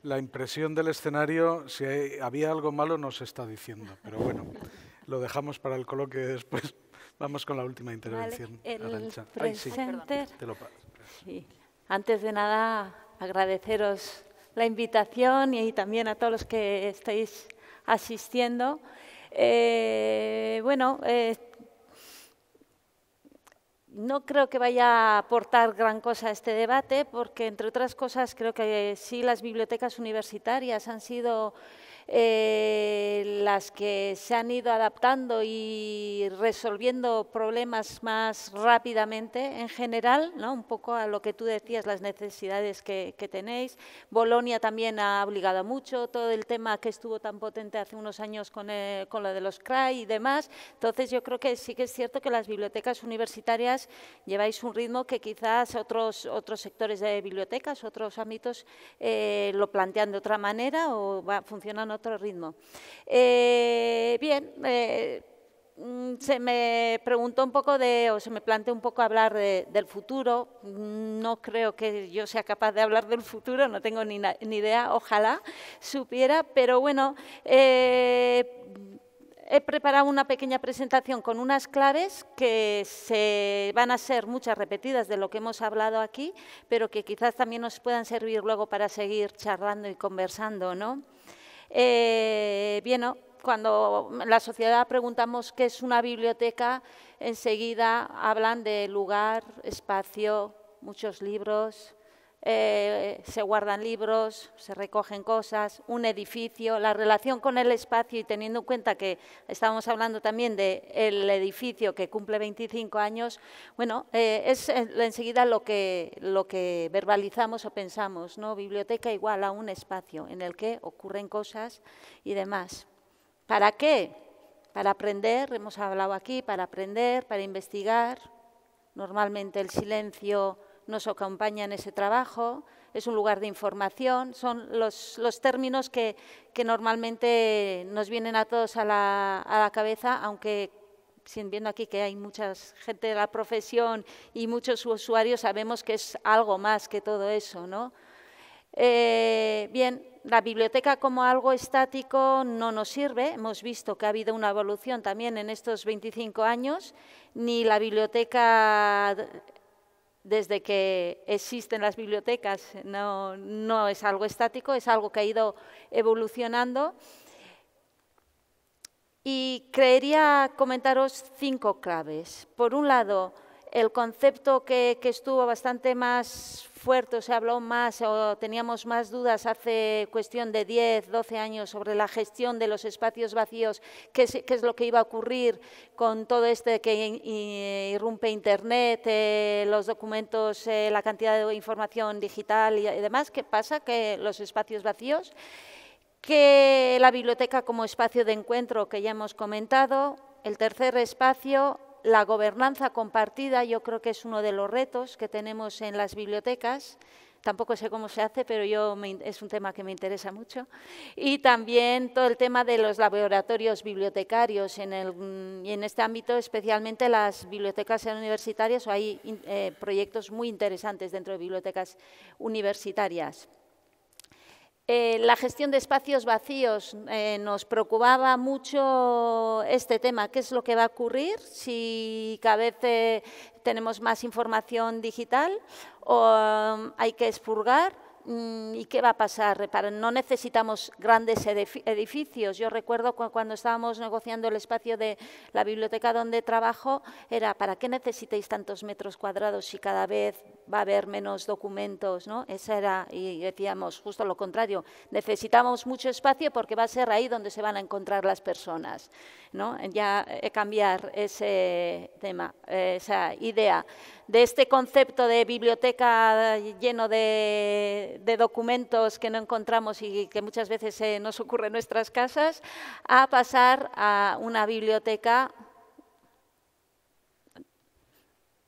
la impresión del escenario, si había algo malo, nos está diciendo. Pero bueno, lo dejamos para el coloquio después. Vamos con la última intervención. el presenter. Antes de nada, agradeceros la invitación y también a todos los que estáis asistiendo. Eh, bueno, eh, no creo que vaya a aportar gran cosa a este debate, porque, entre otras cosas, creo que sí las bibliotecas universitarias han sido eh, las que se han ido adaptando y resolviendo problemas más rápidamente en general, ¿no? un poco a lo que tú decías, las necesidades que, tenéis. Bolonia también ha obligado mucho, todo el tema que estuvo tan potente hace unos años con, con lo de los CRAI y demás. Entonces yo creo que sí que es cierto que las bibliotecas universitarias lleváis un ritmo que quizás otros, otros sectores de bibliotecas, otros ámbitos eh, lo plantean de otra manera o va, funcionan otro ritmo. Eh, bien, eh, mm, se me preguntó un poco de, o se me planteó un poco hablar del futuro. No creo que yo sea capaz de hablar del futuro, no tengo ni, idea, ojalá supiera, pero bueno, eh, he preparado una pequeña presentación con unas claves que se, van a ser muchas repetidas de lo que hemos hablado aquí, pero que quizás también nos puedan servir luego para seguir charlando y conversando, ¿no? Eh, bien, cuando la sociedad preguntamos qué es una biblioteca, enseguida hablan de lugar, espacio, muchos libros, eh, se guardan libros, se recogen cosas, un edificio, la relación con el espacio y teniendo en cuenta que estábamos hablando también del edificio que cumple 25 años, bueno, eh, es enseguida lo que, lo que verbalizamos o pensamos, ¿no? Biblioteca igual a un espacio en el que ocurren cosas y demás. ¿Para qué? Para aprender, hemos hablado aquí, para aprender, para investigar. Normalmente el silencio nos acompaña en ese trabajo, es un lugar de información, son los, los términos que, que, normalmente nos vienen a todos a la, a la cabeza, aunque viendo aquí que hay mucha gente de la profesión y muchos usuarios, sabemos que es algo más que todo eso, ¿no? Eh, bien, la biblioteca como algo estático no nos sirve. Hemos visto que ha habido una evolución también en estos 25 años. Ni la biblioteca desde que existen las bibliotecas no, es algo estático, es algo que ha ido evolucionando. Y creería comentaros cinco claves. Por un lado, el concepto que, estuvo bastante más fuerte, o se habló más o teníamos más dudas hace cuestión de 10, 12 años sobre la gestión de los espacios vacíos, qué es, lo que iba a ocurrir con todo este que irrumpe Internet, eh, los documentos, eh, la cantidad de información digital y, y demás, ¿qué pasa? Que los espacios vacíos que la biblioteca como espacio de encuentro que ya hemos comentado, el tercer espacio, la gobernanza compartida, yo creo que es uno de los retos que tenemos en las bibliotecas. Tampoco sé cómo se hace, pero yo es un tema que me interesa mucho. Y también todo el tema de los laboratorios bibliotecarios en, el, y en este ámbito, especialmente las bibliotecas universitarias, o hay eh, proyectos muy interesantes dentro de bibliotecas universitarias. Eh, la gestión de espacios vacíos eh, nos preocupaba mucho este tema, qué es lo que va a ocurrir si cada vez eh, tenemos más información digital o um, hay que expurgar ¿Y qué va a pasar? no necesitamos grandes edificios. Yo recuerdo cuando estábamos negociando el espacio de la biblioteca donde trabajo, era ¿para qué necesitáis tantos metros cuadrados si cada vez va a haber menos documentos? ¿no? Esa era, y decíamos justo lo contrario, necesitamos mucho espacio porque va a ser ahí donde se van a encontrar las personas. ¿no? Ya cambiar ese tema, esa idea de este concepto de biblioteca lleno de, documentos que no encontramos y que muchas veces nos ocurre en nuestras casas, a pasar a una biblioteca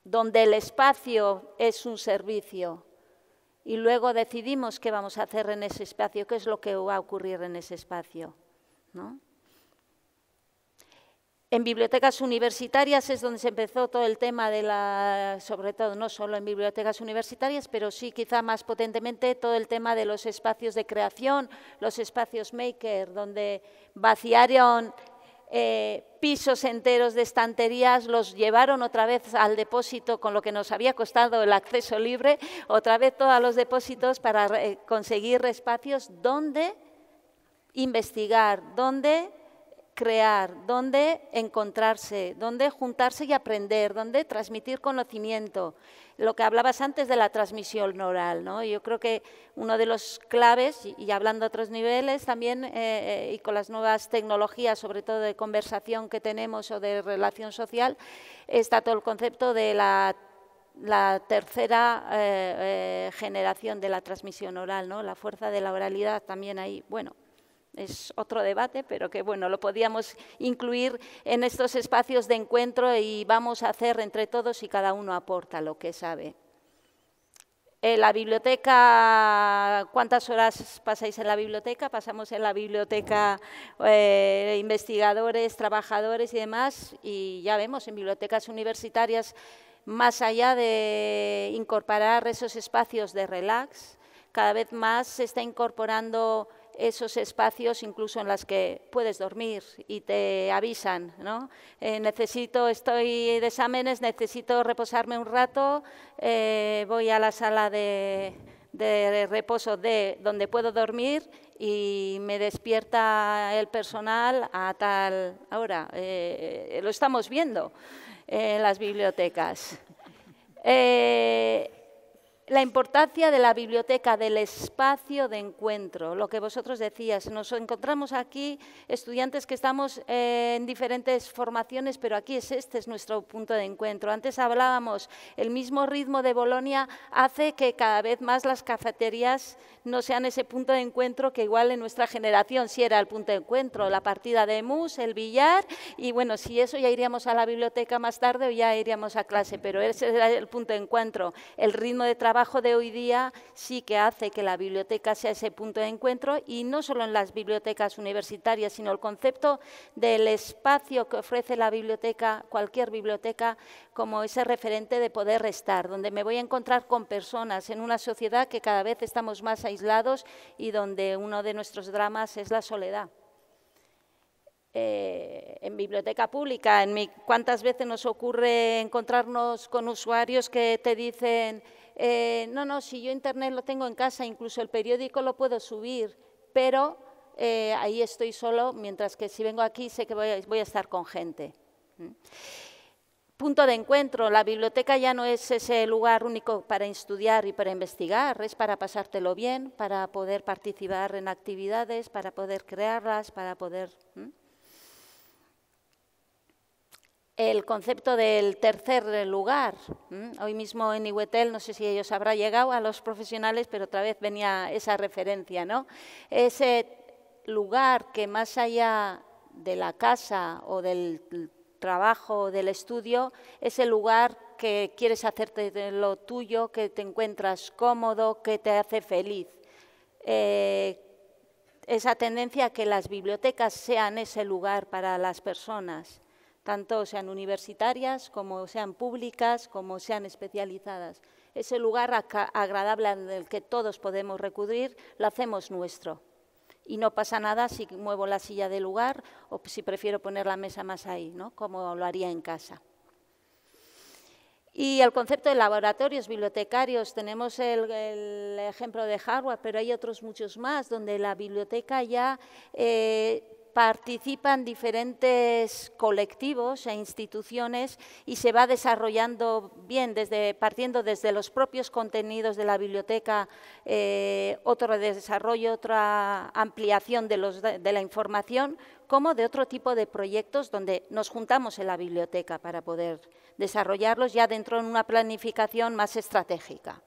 donde el espacio es un servicio y luego decidimos qué vamos a hacer en ese espacio, qué es lo que va a ocurrir en ese espacio. ¿no? En bibliotecas universitarias es donde se empezó todo el tema de la, sobre todo no solo en bibliotecas universitarias, pero sí quizá más potentemente todo el tema de los espacios de creación, los espacios maker, donde vaciaron eh, pisos enteros de estanterías, los llevaron otra vez al depósito con lo que nos había costado el acceso libre, otra vez todos los depósitos para conseguir espacios donde investigar, donde crear, dónde encontrarse, dónde juntarse y aprender, dónde transmitir conocimiento. Lo que hablabas antes de la transmisión oral, ¿no? Yo creo que uno de los claves, y, hablando a otros niveles también, eh, eh, y con las nuevas tecnologías, sobre todo de conversación que tenemos o de relación social, está todo el concepto de la tercera eh, generación de la transmisión oral, ¿no? la fuerza de la oralidad también ahí. Bueno, es otro debate, pero que bueno, lo podíamos incluir en estos espacios de encuentro y vamos a hacer entre todos y cada uno aporta lo que sabe. En la biblioteca, ¿cuántas horas pasáis en la biblioteca? Pasamos en la biblioteca eh, investigadores, trabajadores y demás, y ya vemos en bibliotecas universitarias, más allá de incorporar esos espacios de relax, cada vez más se está incorporando esos espacios incluso en los que puedes dormir y te avisan, ¿no? Eh, necesito, estoy de exámenes, necesito reposarme un rato, eh, voy a la sala de, reposo de donde puedo dormir y me despierta el personal a tal hora. Eh, lo estamos viendo en las bibliotecas la importancia de la biblioteca, del espacio de encuentro, lo que vosotros decías. Nos encontramos aquí estudiantes que estamos eh, en diferentes formaciones, pero aquí es este es nuestro punto de encuentro. Antes hablábamos, el mismo ritmo de Bolonia hace que cada vez más las cafeterías no sean ese punto de encuentro que igual en nuestra generación sí era el punto de encuentro, la partida de mus, el billar, y bueno, si eso ya iríamos a la biblioteca más tarde o ya iríamos a clase, pero ese era el punto de encuentro, el ritmo de trabajo trabajo de hoy día sí que hace que la biblioteca sea ese punto de encuentro y no solo en las bibliotecas universitarias, sino el concepto del espacio que ofrece la biblioteca, cualquier biblioteca, como ese referente de poder estar, donde me voy a encontrar con personas en una sociedad que cada vez estamos más aislados y donde uno de nuestros dramas es la soledad. Eh, en biblioteca pública, en mi, ¿cuántas veces nos ocurre encontrarnos con usuarios que te dicen eh, no, no, si yo internet lo tengo en casa, incluso el periódico lo puedo subir, pero eh, ahí estoy solo, mientras que si vengo aquí sé que voy a, estar con gente. punto de encuentro. La biblioteca ya no es ese lugar único para estudiar y para investigar, es para pasártelo bien, para poder participar en actividades, para poder crearlas, para poder... El concepto del tercer lugar. Hoy mismo en Ihuetel, no sé si ellos habrá llegado a los profesionales, pero otra vez venía esa referencia, ¿no? Ese lugar que más allá de la casa o del trabajo, del estudio, es el lugar que quieres hacerte de lo tuyo, que te encuentras cómodo, que te hace feliz. Eh, esa tendencia a que las bibliotecas sean ese lugar para las personas, tanto sean universitarias como sean públicas, como sean especializadas. Ese lugar agradable el que todos podemos recurrir, lo hacemos nuestro y no pasa nada si muevo la silla de lugar o si prefiero poner la mesa más ahí, ¿no? como lo haría en casa. Y el concepto de laboratorios bibliotecarios, tenemos el, ejemplo de Harvard, pero hay otros muchos más, donde la biblioteca ya eh, participan diferentes colectivos e instituciones y se va desarrollando bien, desde, partiendo desde los propios contenidos de la biblioteca, eh, otro desarrollo, otra ampliación de, de la información, como de otro tipo de proyectos donde nos juntamos en la biblioteca para poder desarrollarlos ya dentro de una planificación más estratégica.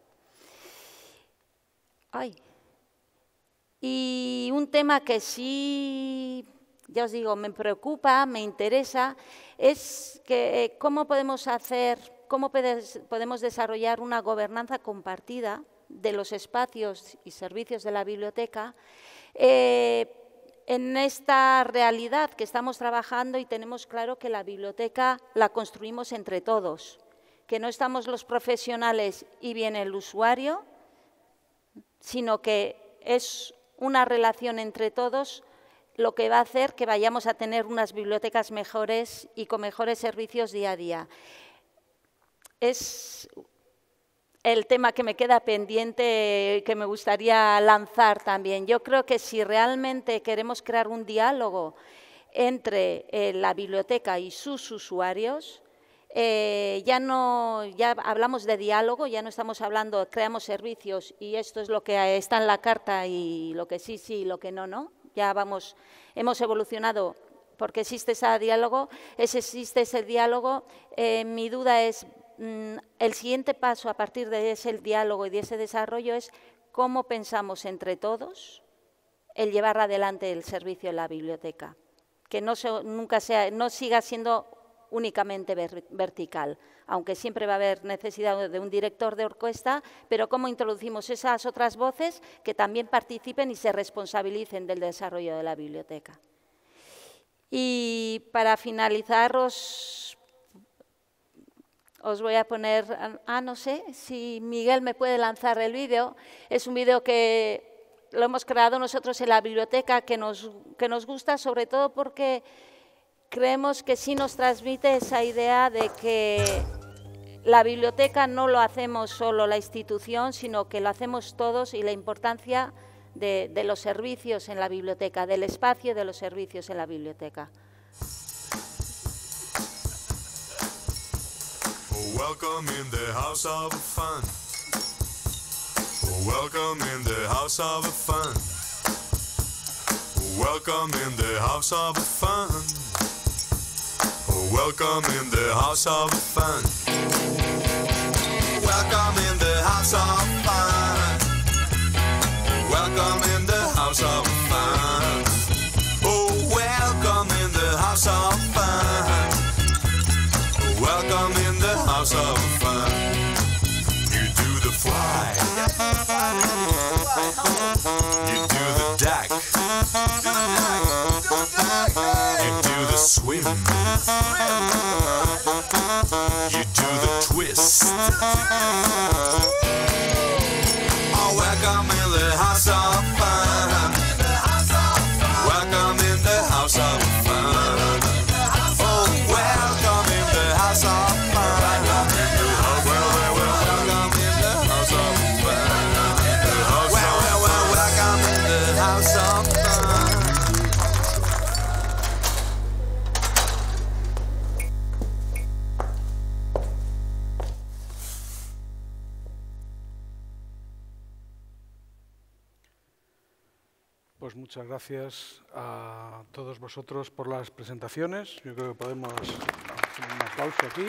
Y un tema que sí ya os digo, me preocupa, me interesa, es que, eh, cómo podemos hacer, cómo podemos desarrollar una gobernanza compartida de los espacios y servicios de la biblioteca eh, en esta realidad que estamos trabajando y tenemos claro que la biblioteca la construimos entre todos, que no estamos los profesionales y viene el usuario, sino que es una relación entre todos lo que va a hacer que vayamos a tener unas bibliotecas mejores y con mejores servicios día a día. Es el tema que me queda pendiente, que me gustaría lanzar también. Yo creo que si realmente queremos crear un diálogo entre eh, la biblioteca y sus usuarios, eh, ya no ya hablamos de diálogo, ya no estamos hablando, creamos servicios y esto es lo que está en la carta y lo que sí, sí, y lo que no, no ya vamos, hemos evolucionado porque existe ese diálogo, existe ese diálogo. Eh, mi duda es, mm, el siguiente paso a partir de ese diálogo y de ese desarrollo es cómo pensamos entre todos el llevar adelante el servicio en la biblioteca, que no, nunca sea, no siga siendo únicamente vertical, aunque siempre va a haber necesidad de un director de orquesta, pero cómo introducimos esas otras voces que también participen y se responsabilicen del desarrollo de la biblioteca. Y para finalizar, os, voy a poner, ah, no sé, si Miguel me puede lanzar el vídeo. Es un vídeo que lo hemos creado nosotros en la biblioteca, que nos, que nos gusta sobre todo porque creemos que sí nos transmite esa idea de que la biblioteca no lo hacemos solo la institución, sino que lo hacemos todos y la importancia de, los servicios en la biblioteca, del espacio de los servicios en la biblioteca. Welcome in the house of fun. Welcome in the house of fun. Welcome in the house of fun. Welcome in the house of fun. Welcome in the house of fun. Welcome in the house of fun. Oh, welcome in the house of fun. Welcome in the house of fun. You do the fly. You do the twist. Gracias a todos vosotros por las presentaciones. Yo creo que podemos hacer un aplauso aquí.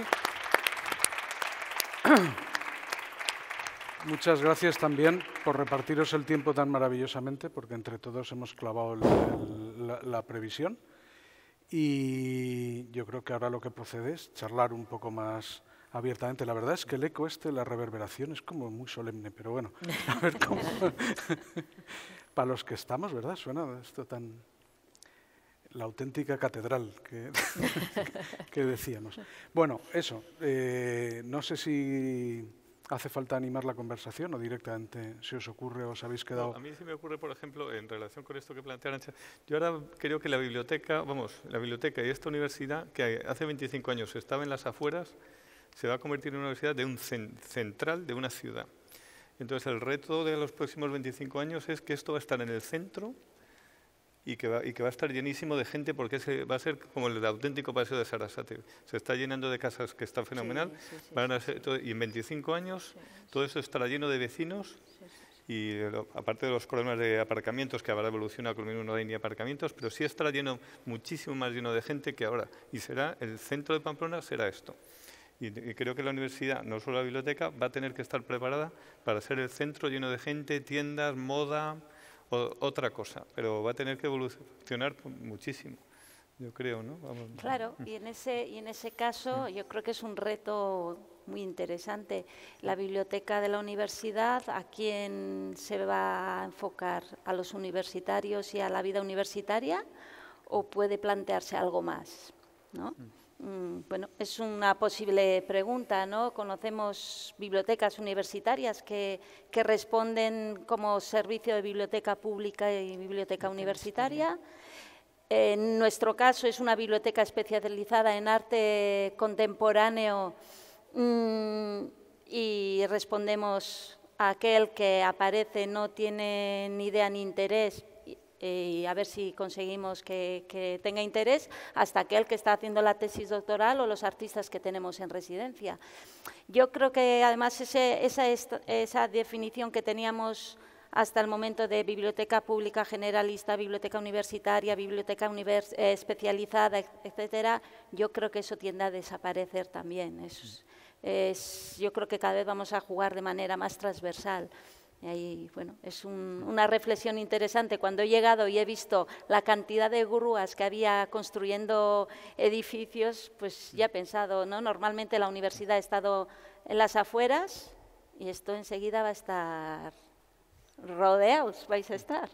Muchas gracias también por repartiros el tiempo tan maravillosamente, porque entre todos hemos clavado la, previsión. Y yo creo que ahora lo que procede es charlar un poco más abiertamente. La verdad es que el eco este, la reverberación, es como muy solemne, pero bueno, a ver cómo... Para los que estamos, ¿verdad? Suena esto tan... La auténtica catedral que, que decíamos. Bueno, eso. Eh, no sé si ¿Hace falta animar la conversación o directamente se os ocurre o os habéis quedado...? a mí sí me ocurre, por ejemplo, en relación con esto que plantea Arancha, yo ahora creo que la biblioteca, vamos, la biblioteca y esta universidad, que hace 25 años estaba en las afueras, se va a convertir en una universidad de un central de una ciudad. Entonces el reto de los próximos 25 años es que esto va a estar en el centro y que, va, y que va a estar llenísimo de gente porque va a ser como el auténtico paseo de Sarasate. Se está llenando de casas que está fenomenal. y en 25 años todo eso estará lleno de vecinos y aparte de los problemas de aparcamientos, que habrá evolucionado con no hay ni aparcamientos, pero sí estará lleno, muchísimo más lleno de gente que ahora. Y será, el centro de Pamplona será esto. Y, creo que la universidad, no solo la biblioteca, va a tener que estar preparada para ser el centro lleno de gente, tiendas, moda, otra cosa, pero va a tener que evolucionar muchísimo, yo creo, ¿no? Claro, y en ese y en ese caso yo creo que es un reto muy interesante. La biblioteca de la universidad, ¿a quién se va a enfocar? ¿A los universitarios y a la vida universitaria? ¿O puede plantearse algo más? ¿no? Mm. Mm, bueno, es una posible pregunta, ¿no? Conocemos bibliotecas universitarias que, responden como servicio de biblioteca pública y biblioteca universitaria. En nuestro caso es una biblioteca especializada en arte contemporáneo mm, y respondemos a aquel que aparece no tiene ni idea ni interés y a ver si conseguimos que, tenga interés, hasta aquel que está haciendo la tesis doctoral o los artistas que tenemos en residencia. Yo creo que además esa, esa definición que teníamos hasta el momento de biblioteca pública generalista, biblioteca universitaria, biblioteca eh, especializada, etcétera, yo creo que eso tiende a desaparecer también. yo creo que cada vez vamos a jugar de manera más transversal. Y ahí, bueno, es una reflexión interesante. Cuando he llegado y he visto la cantidad de grúas que había construyendo edificios, pues ya he pensado, ¿no? Normalmente la universidad ha estado en las afueras y esto enseguida va a estar rodeados, vais a estar.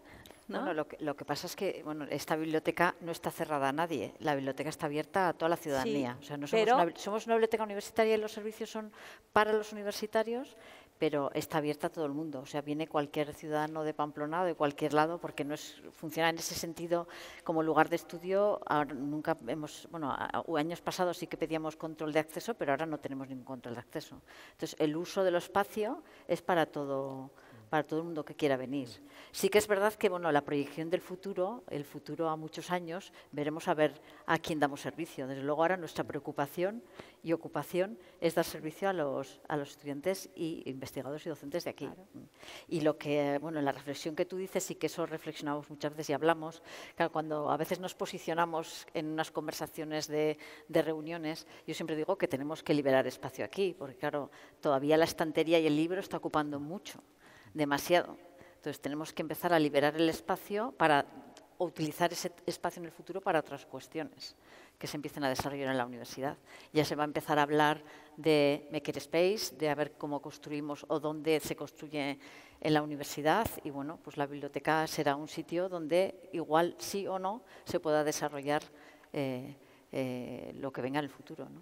¿no? lo, que, pasa es que bueno, esta biblioteca no está cerrada a nadie, la biblioteca está abierta a toda la ciudadanía. o sea, no somos, una, somos una biblioteca universitaria y los servicios son para los universitarios, pero está abierta a todo el mundo. O sea, viene cualquier ciudadano de Pamplona o de cualquier lado, porque no es, funciona en ese sentido como lugar de estudio. Ahora nunca hemos, bueno, años pasados sí que pedíamos control de acceso, pero ahora no tenemos ningún control de acceso. Entonces, el uso del espacio es para todo para todo el mundo que quiera venir. Sí que es verdad que bueno, la proyección del futuro, el futuro a muchos años, veremos a ver a quién damos servicio. Desde luego ahora nuestra preocupación y ocupación es dar servicio a los, a los estudiantes y investigadores y docentes de aquí. Y lo que, bueno, la reflexión que tú dices y que eso reflexionamos muchas veces y hablamos, claro, cuando a veces nos posicionamos en unas conversaciones de, de reuniones, yo siempre digo que tenemos que liberar espacio aquí, porque claro, todavía la estantería y el libro está ocupando mucho demasiado. Entonces tenemos que empezar a liberar el espacio para utilizar ese espacio en el futuro para otras cuestiones que se empiecen a desarrollar en la universidad. Ya se va a empezar a hablar de makerspace, de a ver cómo construimos o dónde se construye en la universidad y bueno, pues la biblioteca será un sitio donde igual sí o no se pueda desarrollar eh, eh, lo que venga en el futuro. ¿no?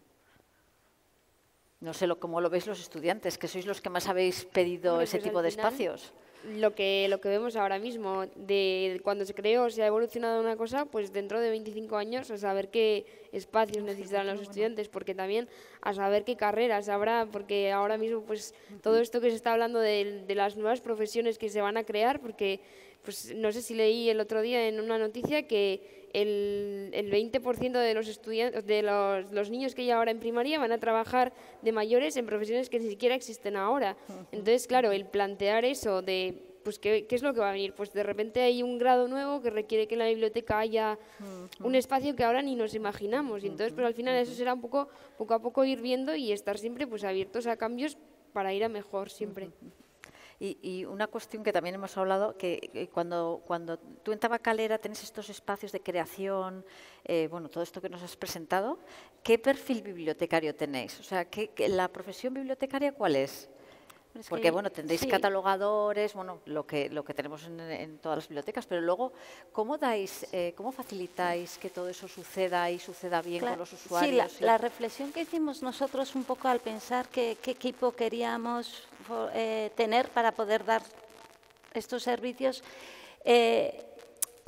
No sé lo, cómo lo veis los estudiantes, que sois los que más habéis pedido ese pues tipo de espacios. Lo que, lo que vemos ahora mismo, de cuando se creó, se ha evolucionado una cosa, pues dentro de 25 años a saber qué espacios necesitarán los estudiantes, porque también a saber qué carreras habrá, porque ahora mismo pues todo esto que se está hablando de, de las nuevas profesiones que se van a crear, porque pues no sé si leí el otro día en una noticia que el, el 20% de los estudiantes, de los, los, niños que hay ahora en primaria van a trabajar de mayores en profesiones que ni siquiera existen ahora. Entonces, claro, el plantear eso de pues ¿qué, ¿qué, es lo que va a venir? Pues de repente hay un grado nuevo que requiere que en la biblioteca haya un espacio que ahora ni nos imaginamos. Y entonces, pero al final eso será un poco, poco a poco ir viendo y estar siempre pues abiertos a cambios para ir a mejor siempre. Y, una cuestión que también hemos hablado, que cuando, cuando tú en Tabacalera tenés estos espacios de creación, eh, bueno, todo esto que nos has presentado, ¿qué perfil bibliotecario tenéis? O sea, ¿qué, la profesión bibliotecaria cuál es? Porque, bueno, tendréis catalogadores, bueno, lo que, lo que tenemos en, todas las bibliotecas, pero luego, ¿cómo dais, eh, cómo facilitáis que todo eso suceda y suceda bien con los usuarios? Sí, la, reflexión que hicimos nosotros un poco al pensar qué, equipo queríamos eh, tener para poder dar estos servicios, eh,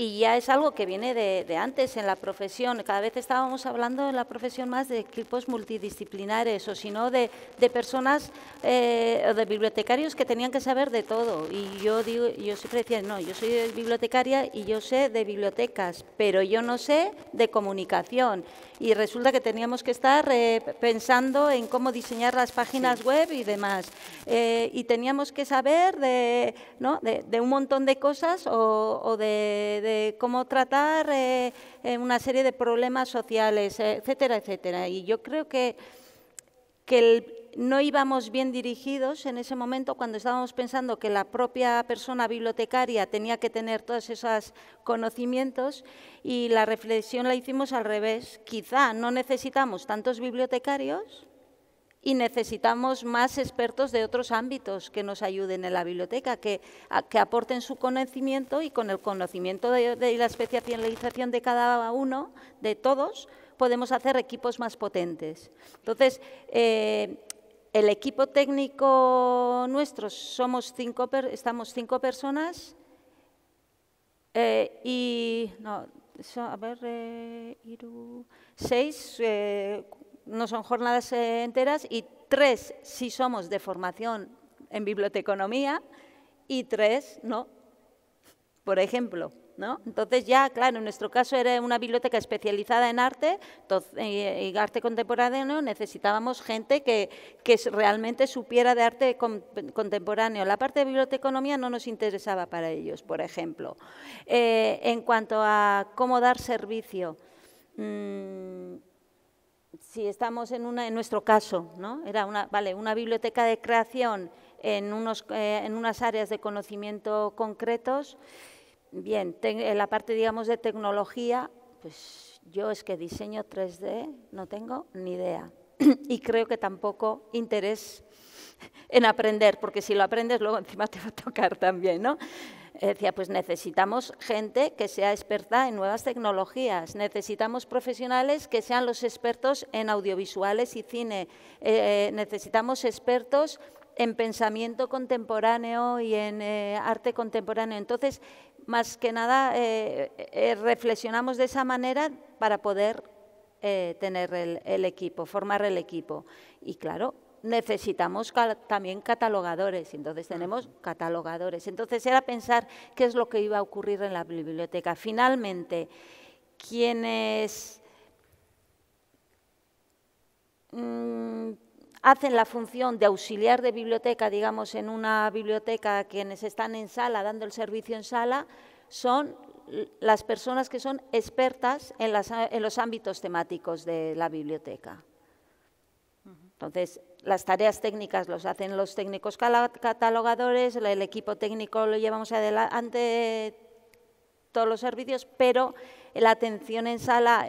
y ya es algo que viene de, antes en la profesión. Cada vez estábamos hablando en la profesión más de equipos multidisciplinares o si no de, personas eh, o de bibliotecarios que tenían que saber de todo. Y yo digo, yo siempre decía, no, yo soy bibliotecaria y yo sé de bibliotecas, pero yo no sé de comunicación. Y resulta que teníamos que estar eh, pensando en cómo diseñar las páginas web y demás. Eh, y teníamos que saber de, ¿no? de, un montón de cosas o, de cómo tratar eh, eh, una serie de problemas sociales, etcétera, etcétera. Y yo creo que, que no íbamos bien dirigidos en ese momento cuando estábamos pensando que la propia persona bibliotecaria tenía que tener todos esos conocimientos y la reflexión la hicimos al revés. Quizá no necesitamos tantos bibliotecarios, y necesitamos más expertos de otros ámbitos que nos ayuden en la biblioteca, que, que aporten su conocimiento y con el conocimiento de, la especialización de cada uno, de todos, podemos hacer equipos más potentes. Entonces, eh, el equipo técnico nuestro somos cinco, estamos cinco personas eh, y no, a ver, eh, seis, no son jornadas eh, enteras y tres si somos de formación en biblioteconomía y tres no, por ejemplo. ¿No? Entonces ya, claro, en nuestro caso era una biblioteca especializada en arte y, arte contemporáneo, necesitábamos gente que, que, realmente supiera de arte contemporáneo. La parte de biblioteconomía no nos interesaba para ellos, por ejemplo. Eh, en cuanto a cómo dar servicio, mmm, si estamos en, una, en nuestro caso, ¿no? era una, vale, una biblioteca de creación en, unos, eh, en unas áreas de conocimiento concretos, bien, en la parte, digamos, de tecnología, pues yo es que diseño 3D no tengo ni idea y creo que tampoco interés en aprender, porque si lo aprendes luego encima te va a tocar también, ¿no? Decía, pues necesitamos gente que sea experta en nuevas tecnologías, necesitamos profesionales que sean los expertos en audiovisuales y cine, eh, necesitamos expertos en pensamiento contemporáneo y en eh, arte contemporáneo. Entonces, más que nada, eh, reflexionamos de esa manera para poder tener el equipo, formar el equipo. Y claro, necesitamos también catalogadores, entonces tenemos catalogadores. Entonces era pensar qué es lo que iba a ocurrir en la biblioteca. Finalmente, quienes mm, hacen la función de auxiliar de biblioteca, digamos, en una biblioteca, quienes están en sala, dando el servicio en sala, son las personas que son expertas en, en los ámbitos temáticos de la biblioteca. Entonces, las tareas técnicas los hacen los técnicos catalogadores, el equipo técnico lo llevamos adelante todos los servicios, pero la atención en sala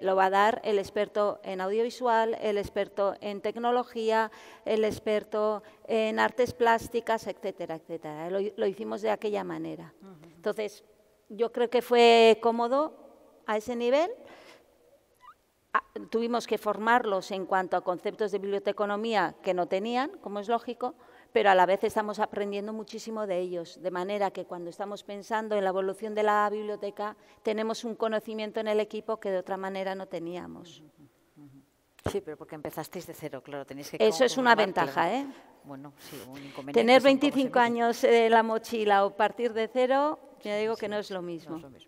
lo va a dar el experto en audiovisual, el experto en tecnología, el experto en artes plásticas, etcétera, etcétera. Lo, hicimos de aquella manera. Entonces, yo creo que fue cómodo a ese nivel tuvimos que formarlos en cuanto a conceptos de biblioteconomía que no tenían, como es lógico, pero a la vez estamos aprendiendo muchísimo de ellos, de manera que cuando estamos pensando en la evolución de la biblioteca, tenemos un conocimiento en el equipo que de otra manera no teníamos. Sí, pero porque empezasteis de cero, claro, tenéis que... Eso es una ventaja, ¿eh? Bueno, sí, un inconveniente. Tener 25 años en la mochila o partir de cero, ya digo que no es lo mismo. No es lo mismo.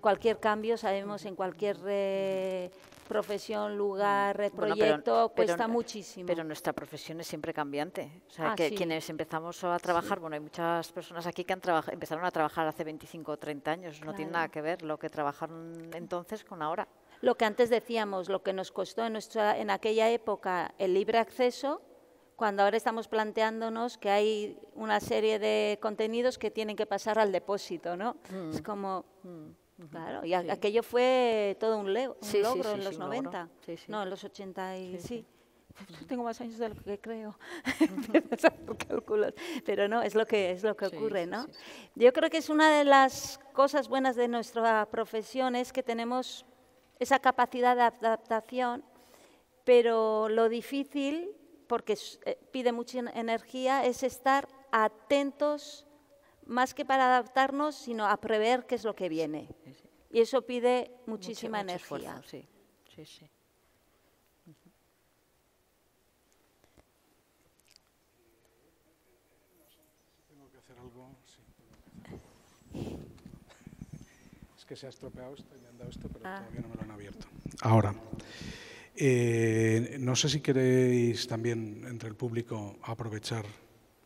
Cualquier cambio, sabemos, en cualquier eh, profesión, lugar, eh, proyecto, cuesta muchísimo. Pero nuestra profesión es siempre cambiante. O sea, ah, que quienes empezamos a trabajar, bueno, hay muchas personas aquí que han empezaron a trabajar hace 25 o 30 años, no tiene nada que ver lo que trabajaron entonces con ahora. Lo que antes decíamos, lo que nos costó en, nuestra, en aquella época el libre acceso, cuando ahora estamos planteándonos que hay una serie de contenidos que tienen que pasar al depósito, ¿no? Es mm. como... Mm. Claro, y aquello fue todo un, logro en los 90, no, en los 80 y sí. Tengo más años de lo que creo, pero no, es lo que, es lo que ocurre, ¿no? Yo creo que es una de las cosas buenas de nuestra profesión es que tenemos esa capacidad de adaptación, pero lo difícil, porque eh, pide mucha energía, es estar atentos más que para adaptarnos, sino a prever qué es lo que viene. Y eso pide muchísima energía. sí. Sí, sí. Tengo que hacer algo. Es que se ha estropeado esto y me han dado esto, pero ah. todavía no me lo han abierto. Ahora, eh, no sé si queréis también entre el público aprovechar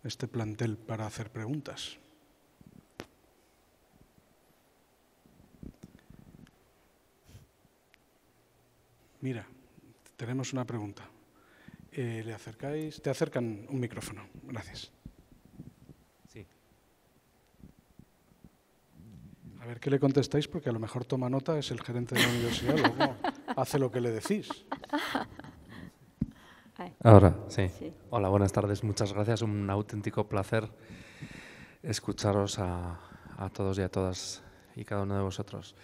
este plantel para hacer preguntas. Mira, tenemos una pregunta. Eh, ¿Le acercáis? Te acercan un micrófono. Gracias. Sí. A ver qué le contestáis, porque a lo mejor toma nota, es el gerente de la universidad, luego hace lo que le decís. Ahora, sí. Hola, buenas tardes. Muchas gracias. Un auténtico placer escucharos a, a todos y a todas y cada uno de vosotros.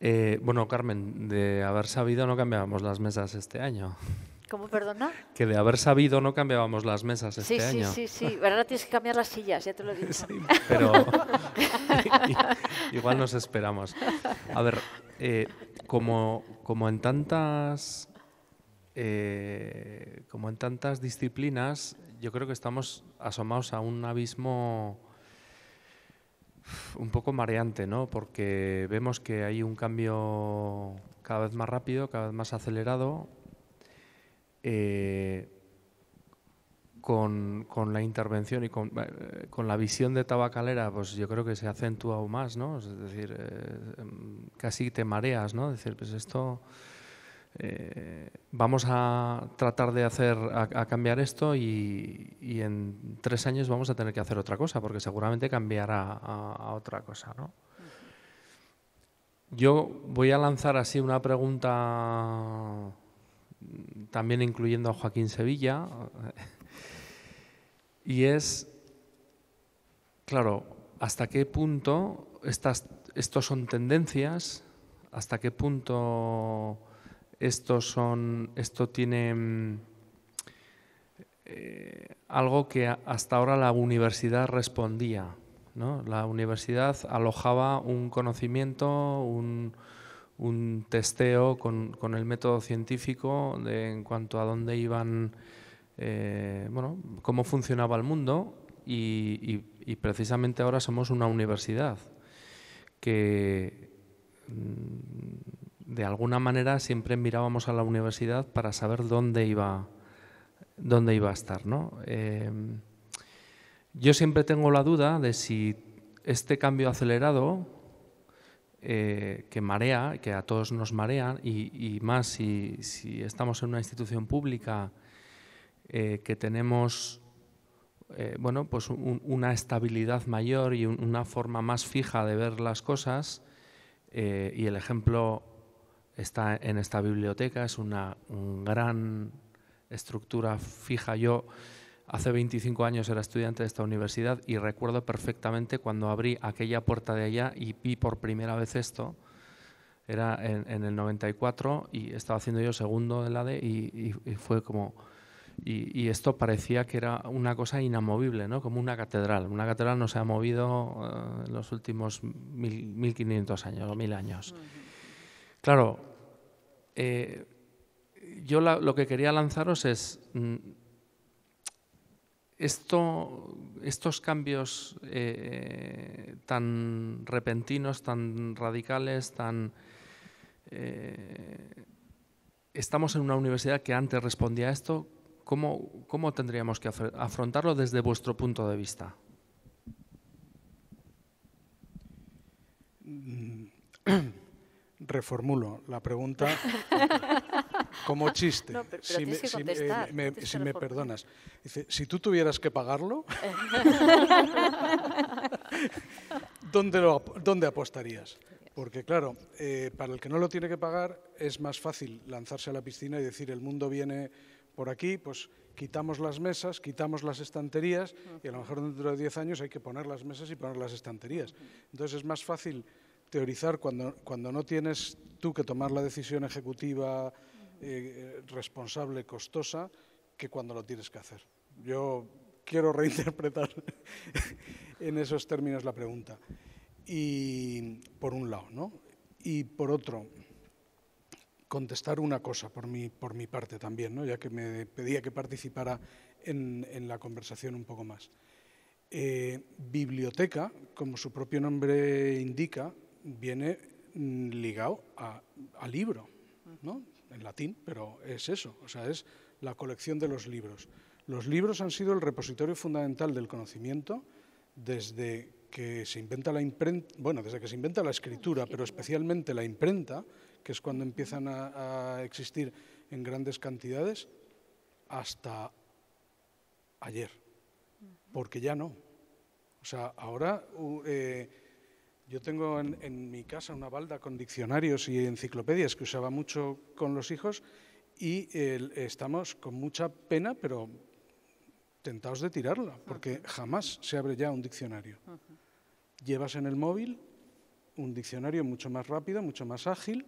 Eh, bueno, Carmen, de haber sabido no cambiábamos las mesas este año. ¿Cómo, perdona? Que de haber sabido no cambiábamos las mesas este año. Sí, sí, sí. Ahora tienes que cambiar las sillas, ya te lo digo. pero igual nos esperamos. A ver, eh, como, como en tantas... Eh, como en tantas disciplinas, yo creo que estamos asomados a un abismo un poco mareante, ¿no? Porque vemos que hay un cambio cada vez más rápido, cada vez más acelerado, eh, con, la intervención y eh, con, la visión de tabacalera, pues yo creo que se acentúa aún más, ¿no? Es decir, eh, casi te mareas, ¿no? Es decir, pues esto eh, vamos a tratar de hacer, a, cambiar esto y, en tres años vamos a tener que hacer otra cosa, porque seguramente cambiará a, otra cosa. ¿no? Yo voy a lanzar así una pregunta, también incluyendo a Joaquín Sevilla, y es, claro, ¿hasta qué punto estas, estos son tendencias? ¿Hasta qué punto esto, son, esto tiene mm, eh, algo que hasta ahora la universidad respondía. La universidad alojaba un conocimiento, un, testeo con, el método científico de, en cuanto a dónde iban, eh, bueno, cómo funcionaba el mundo y, y, precisamente ahora somos una universidad que mm, de alguna manera siempre mirábamos a la universidad para saber dónde iba, dónde iba a estar. ¿no? Em, yo siempre tengo la duda de si este cambio acelerado eh, que marea, que a todos nos marea, y, más si, estamos en una institución pública eh, que tenemos eh, bueno, pues una estabilidad mayor y una forma más fija de ver las cosas, y el ejemplo está en esta biblioteca, es una gran estructura fija. Yo hace 25 años era estudiante de esta universidad y recuerdo perfectamente cuando abrí aquella puerta de allá y vi por primera vez esto, era en, el 94 y estaba haciendo yo segundo en la D y, fue como... Y, esto parecía que era una cosa inamovible, ¿no? como una catedral. Una catedral no se ha movido eh, en los últimos mil, 1500 años o mil años. Claro, eh, yo lo que quería lanzaros es, mm, esto, estos cambios eh, tan repentinos, tan radicales. Eh, estamos en una universidad que antes respondía a esto. ¿Cómo, cómo tendríamos que afrontarlo desde vuestro punto de vista? Reformulo la pregunta como chiste. si, me, perdonas. Dice, si tú tuvieras que pagarlo, ¿dónde, lo, ¿dónde apostarías? Porque claro, eh, para el que no lo tiene que pagar es más fácil lanzarse a la piscina y decir el mundo viene por aquí, pues quitamos las mesas, quitamos las estanterías y a lo mejor dentro de 10 años hay que poner las mesas y poner las estanterías. Entonces es más fácil teorizar cuando, cuando no tienes tú que tomar la decisión ejecutiva eh, responsable, costosa, que cuando lo tienes que hacer. Yo quiero reinterpretar en esos términos la pregunta. Y por un lado, ¿no? Y por otro, contestar una cosa por mi, por mi parte también, ¿no? ya que me pedía que participara en, en la conversación un poco más. Eh, biblioteca, como su propio nombre indica, viene mm, ligado a, libro, ¿no? en latín, pero es eso, o sea, es la colección de los libros. Los libros han sido el repositorio fundamental del conocimiento desde que se inventa la imprenta, bueno, desde que se inventa la escritura, pero especialmente la imprenta, que es cuando empiezan a, existir en grandes cantidades, hasta ayer, porque ya no. O sea, ahora eh, yo tengo en, mi casa una balda con diccionarios y enciclopedias que usaba mucho con los hijos y estamos con mucha pena, pero tentados de tirarla, porque jamás se abre ya un diccionario. Llevas en el móvil un diccionario mucho más rápido, mucho más ágil.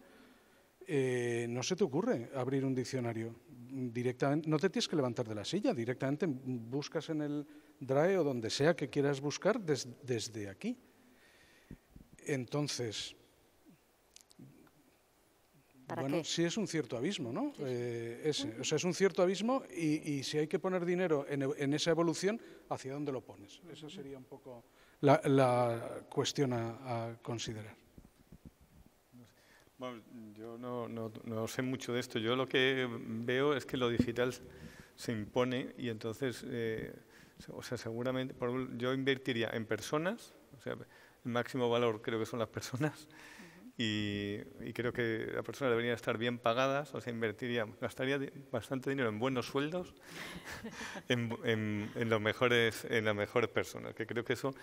Eh, no se te ocurre abrir un diccionario directamente, no te tienes que levantar de la silla, directamente buscas en el DRAE o donde sea que quieras buscar desde aquí. Entonces, bueno, sí es un cierto abismo, ¿no? Eh, o sea, es un cierto abismo y, si hay que poner dinero en, esa evolución, ¿hacia dónde lo pones? Esa sería un poco la, cuestión a, considerar. Bueno, yo no, sé mucho de esto. Yo lo que veo es que lo digital se impone y entonces, eh, o sea, seguramente, yo invertiría en personas, o sea, el máximo valor creo que son las personas y, creo que las personas deberían estar bien pagadas, o sea, invertiría, gastaría bastante dinero en buenos sueldos, en, en, los mejores, en las mejores personas, que creo que eso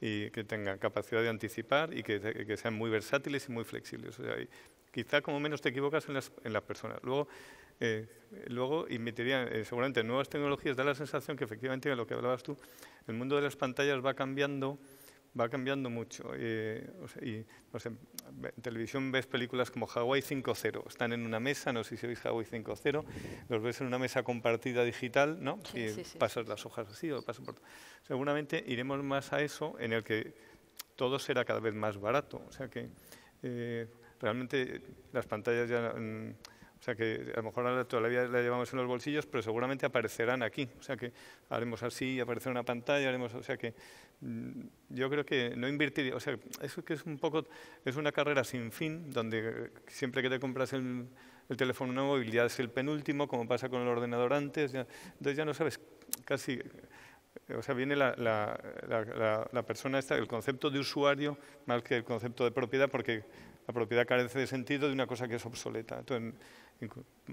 y que tengan capacidad de anticipar y que, que sean muy versátiles y muy flexibles. O sea, quizá como menos te equivocas en las, en las personas. Luego, eh, luego invertiría eh, seguramente en nuevas tecnologías, da la sensación que efectivamente, en lo que hablabas tú, el mundo de las pantallas va cambiando va cambiando mucho. Eh, y, en televisión ves películas como Hawaii 5.0, están en una mesa, no sé si veis Hawaii 5.0, los ves en una mesa compartida digital, ¿no? y pasas las hojas así o pasas por... Seguramente iremos más a eso en el que todo será cada vez más barato. O sea que eh, realmente las pantallas ya... Mm, o sea que a lo mejor todavía la llevamos en los bolsillos, pero seguramente aparecerán aquí. O sea que haremos así, aparecerá una pantalla, haremos, o sea que mm, yo creo que no invertiría, o sea, eso que es un poco, es una carrera sin fin, donde siempre que te compras el, teléfono nuevo, ya es el penúltimo, como pasa con el ordenador antes, entonces ya no sabes casi o sea, viene la, la, la, persona esta, el concepto de usuario más que el concepto de propiedad, porque la propiedad carece de sentido de una cosa que es obsoleta. Entonces,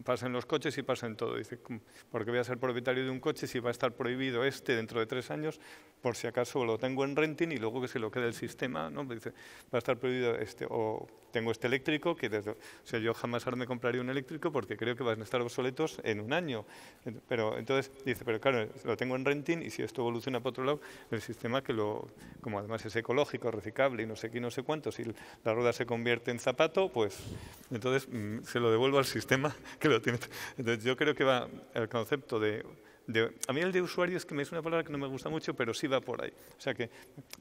pasa en los coches y pasa en todo. Dice, porque voy a ser propietario de un coche si va a estar prohibido este dentro de tres años? Por si acaso lo tengo en renting y luego que se lo quede el sistema, ¿no? Dice, va a estar prohibido este, o tengo este eléctrico, que desde, o sea, yo jamás ahora me compraría un eléctrico porque creo que van a estar obsoletos en un año. Pero entonces dice, pero claro, lo tengo en renting y si esto evoluciona para otro lado, el sistema que lo, como además es ecológico, reciclable y no sé qué, no sé cuánto, si la rueda se convierte en zapato, pues entonces mm, se lo devuelvo al sistema que lo tiene. Entonces yo creo que va el concepto de a mí el de usuario es que me es una palabra que no me gusta mucho, pero sí va por ahí. O sea que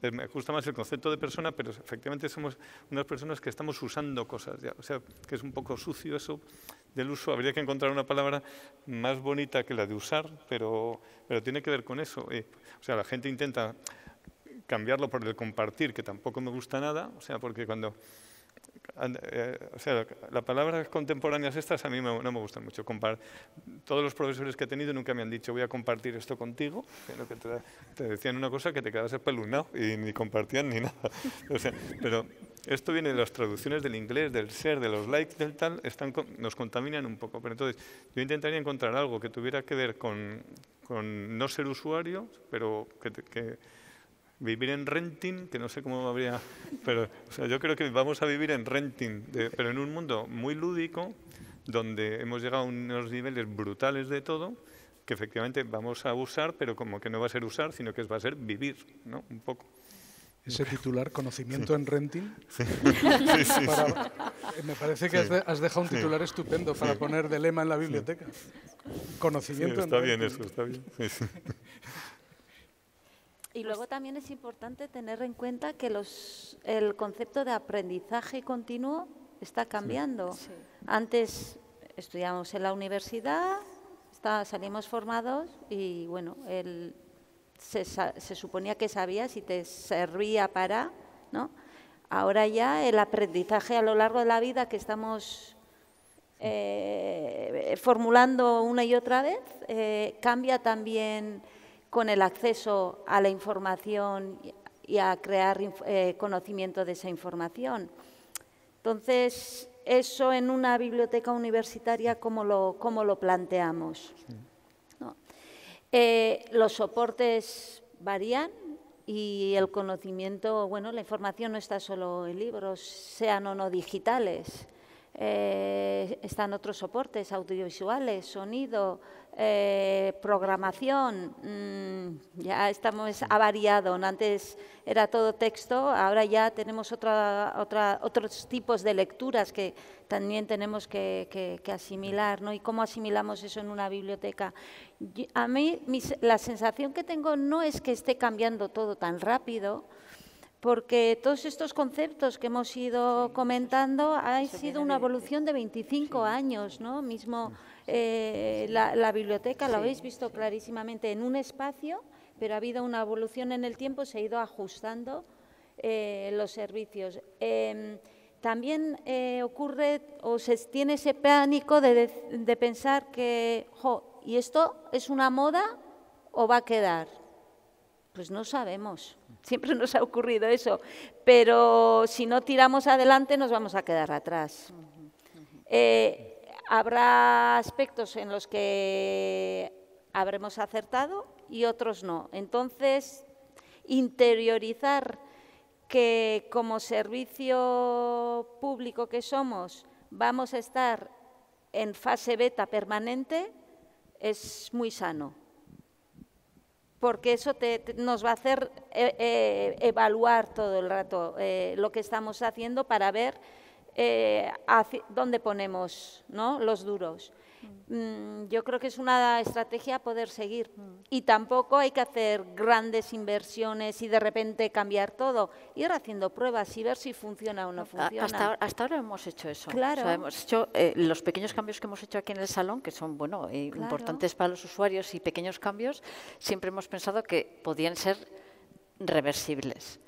me gusta más el concepto de persona, pero efectivamente somos unas personas que estamos usando cosas ya. O sea, que es un poco sucio eso. del uso, habría que encontrar una palabra más bonita que la de usar, pero, pero tiene que ver con eso. Eh, o sea, la gente intenta cambiarlo por el compartir, que tampoco me gusta nada, o sea, porque cuando eh, o sea, las palabras contemporáneas estas a mí no me gustan mucho. todos los profesores que he tenido nunca me han dicho voy a compartir esto contigo, sino que te, decían una cosa que te quedas espelunado y ni compartían ni nada. O sea, pero esto viene de las traducciones del inglés, del ser, de los likes, del tal, están, nos contaminan un poco. Pero entonces yo intentaría encontrar algo que tuviera que ver con, con no ser usuario, pero que, que vivir en renting, que no sé cómo habría, pero o sea, yo creo que vamos a vivir en renting, pero en un mundo muy lúdico, donde hemos llegado a unos niveles brutales de todo, que efectivamente vamos a usar, pero como que no va a ser usar, sino que va a ser vivir, ¿no? Un poco. Ese titular, conocimiento en renting. Sí. Sí, me parece que has, dejado un titular estupendo para poner de lema en la biblioteca. Conocimiento en renting. Está bien eso, está bien. Y luego también es importante tener en cuenta que los, el concepto de aprendizaje continuo está cambiando. Antes estudiamos en la universidad, está, salimos formados y bueno, el, se, se, suponía que sabías y te servía para, ¿no? Ahora ya el aprendizaje a lo largo de la vida que estamos eh, formulando una y otra vez eh, cambia también con el acceso a la información y a crear eh, conocimiento de esa información. Entonces, eso en una biblioteca universitaria, ¿cómo lo, cómo lo planteamos? Eh, los soportes varían y el conocimiento, bueno, la información no está solo en libros, sean o no digitales. Eh, están otros soportes audiovisuales, sonido, eh, programación, mm, ya estamos, ha variado. Antes era todo texto, ahora ya tenemos otra, otra, otros tipos de lecturas que también tenemos que, asimilar. ¿no? ¿Y cómo asimilamos eso en una biblioteca? A mí la sensación que tengo no es que esté cambiando todo tan rápido, porque todos estos conceptos que hemos ido comentando han sido una evolución de 25 años, ¿no? Mismo eh, la, biblioteca, lo habéis visto clarísimamente, en un espacio, pero ha habido una evolución en el tiempo, se ha ido ajustando eh, los servicios. Em, también eh, ocurre o se tiene ese pánico de, de pensar que, jo, ¿y esto es una moda o va a quedar? Pues no sabemos, siempre nos ha ocurrido eso, pero si no tiramos adelante nos vamos a quedar atrás. Habrá aspectos en los que habremos acertado y otros no. Entonces, interiorizar que como servicio público que somos vamos a estar en fase beta permanente es muy sano, porque eso nos va a hacer eh, eh, evaluar todo el rato eh, lo que estamos haciendo para ver eh, dónde ponemos ¿no? los duros. Mm, yo creo que es una estrategia poder seguir. Y tampoco hay que hacer grandes inversiones y de repente cambiar todo. Ir haciendo pruebas y ver si funciona o no funciona. Hasta, ahora hemos hecho eso. Claro. hemos hecho eh, los pequeños cambios que hemos hecho aquí en el salón, que son bueno, eh, importantes para los usuarios y pequeños cambios, siempre hemos pensado que podían ser reversibles.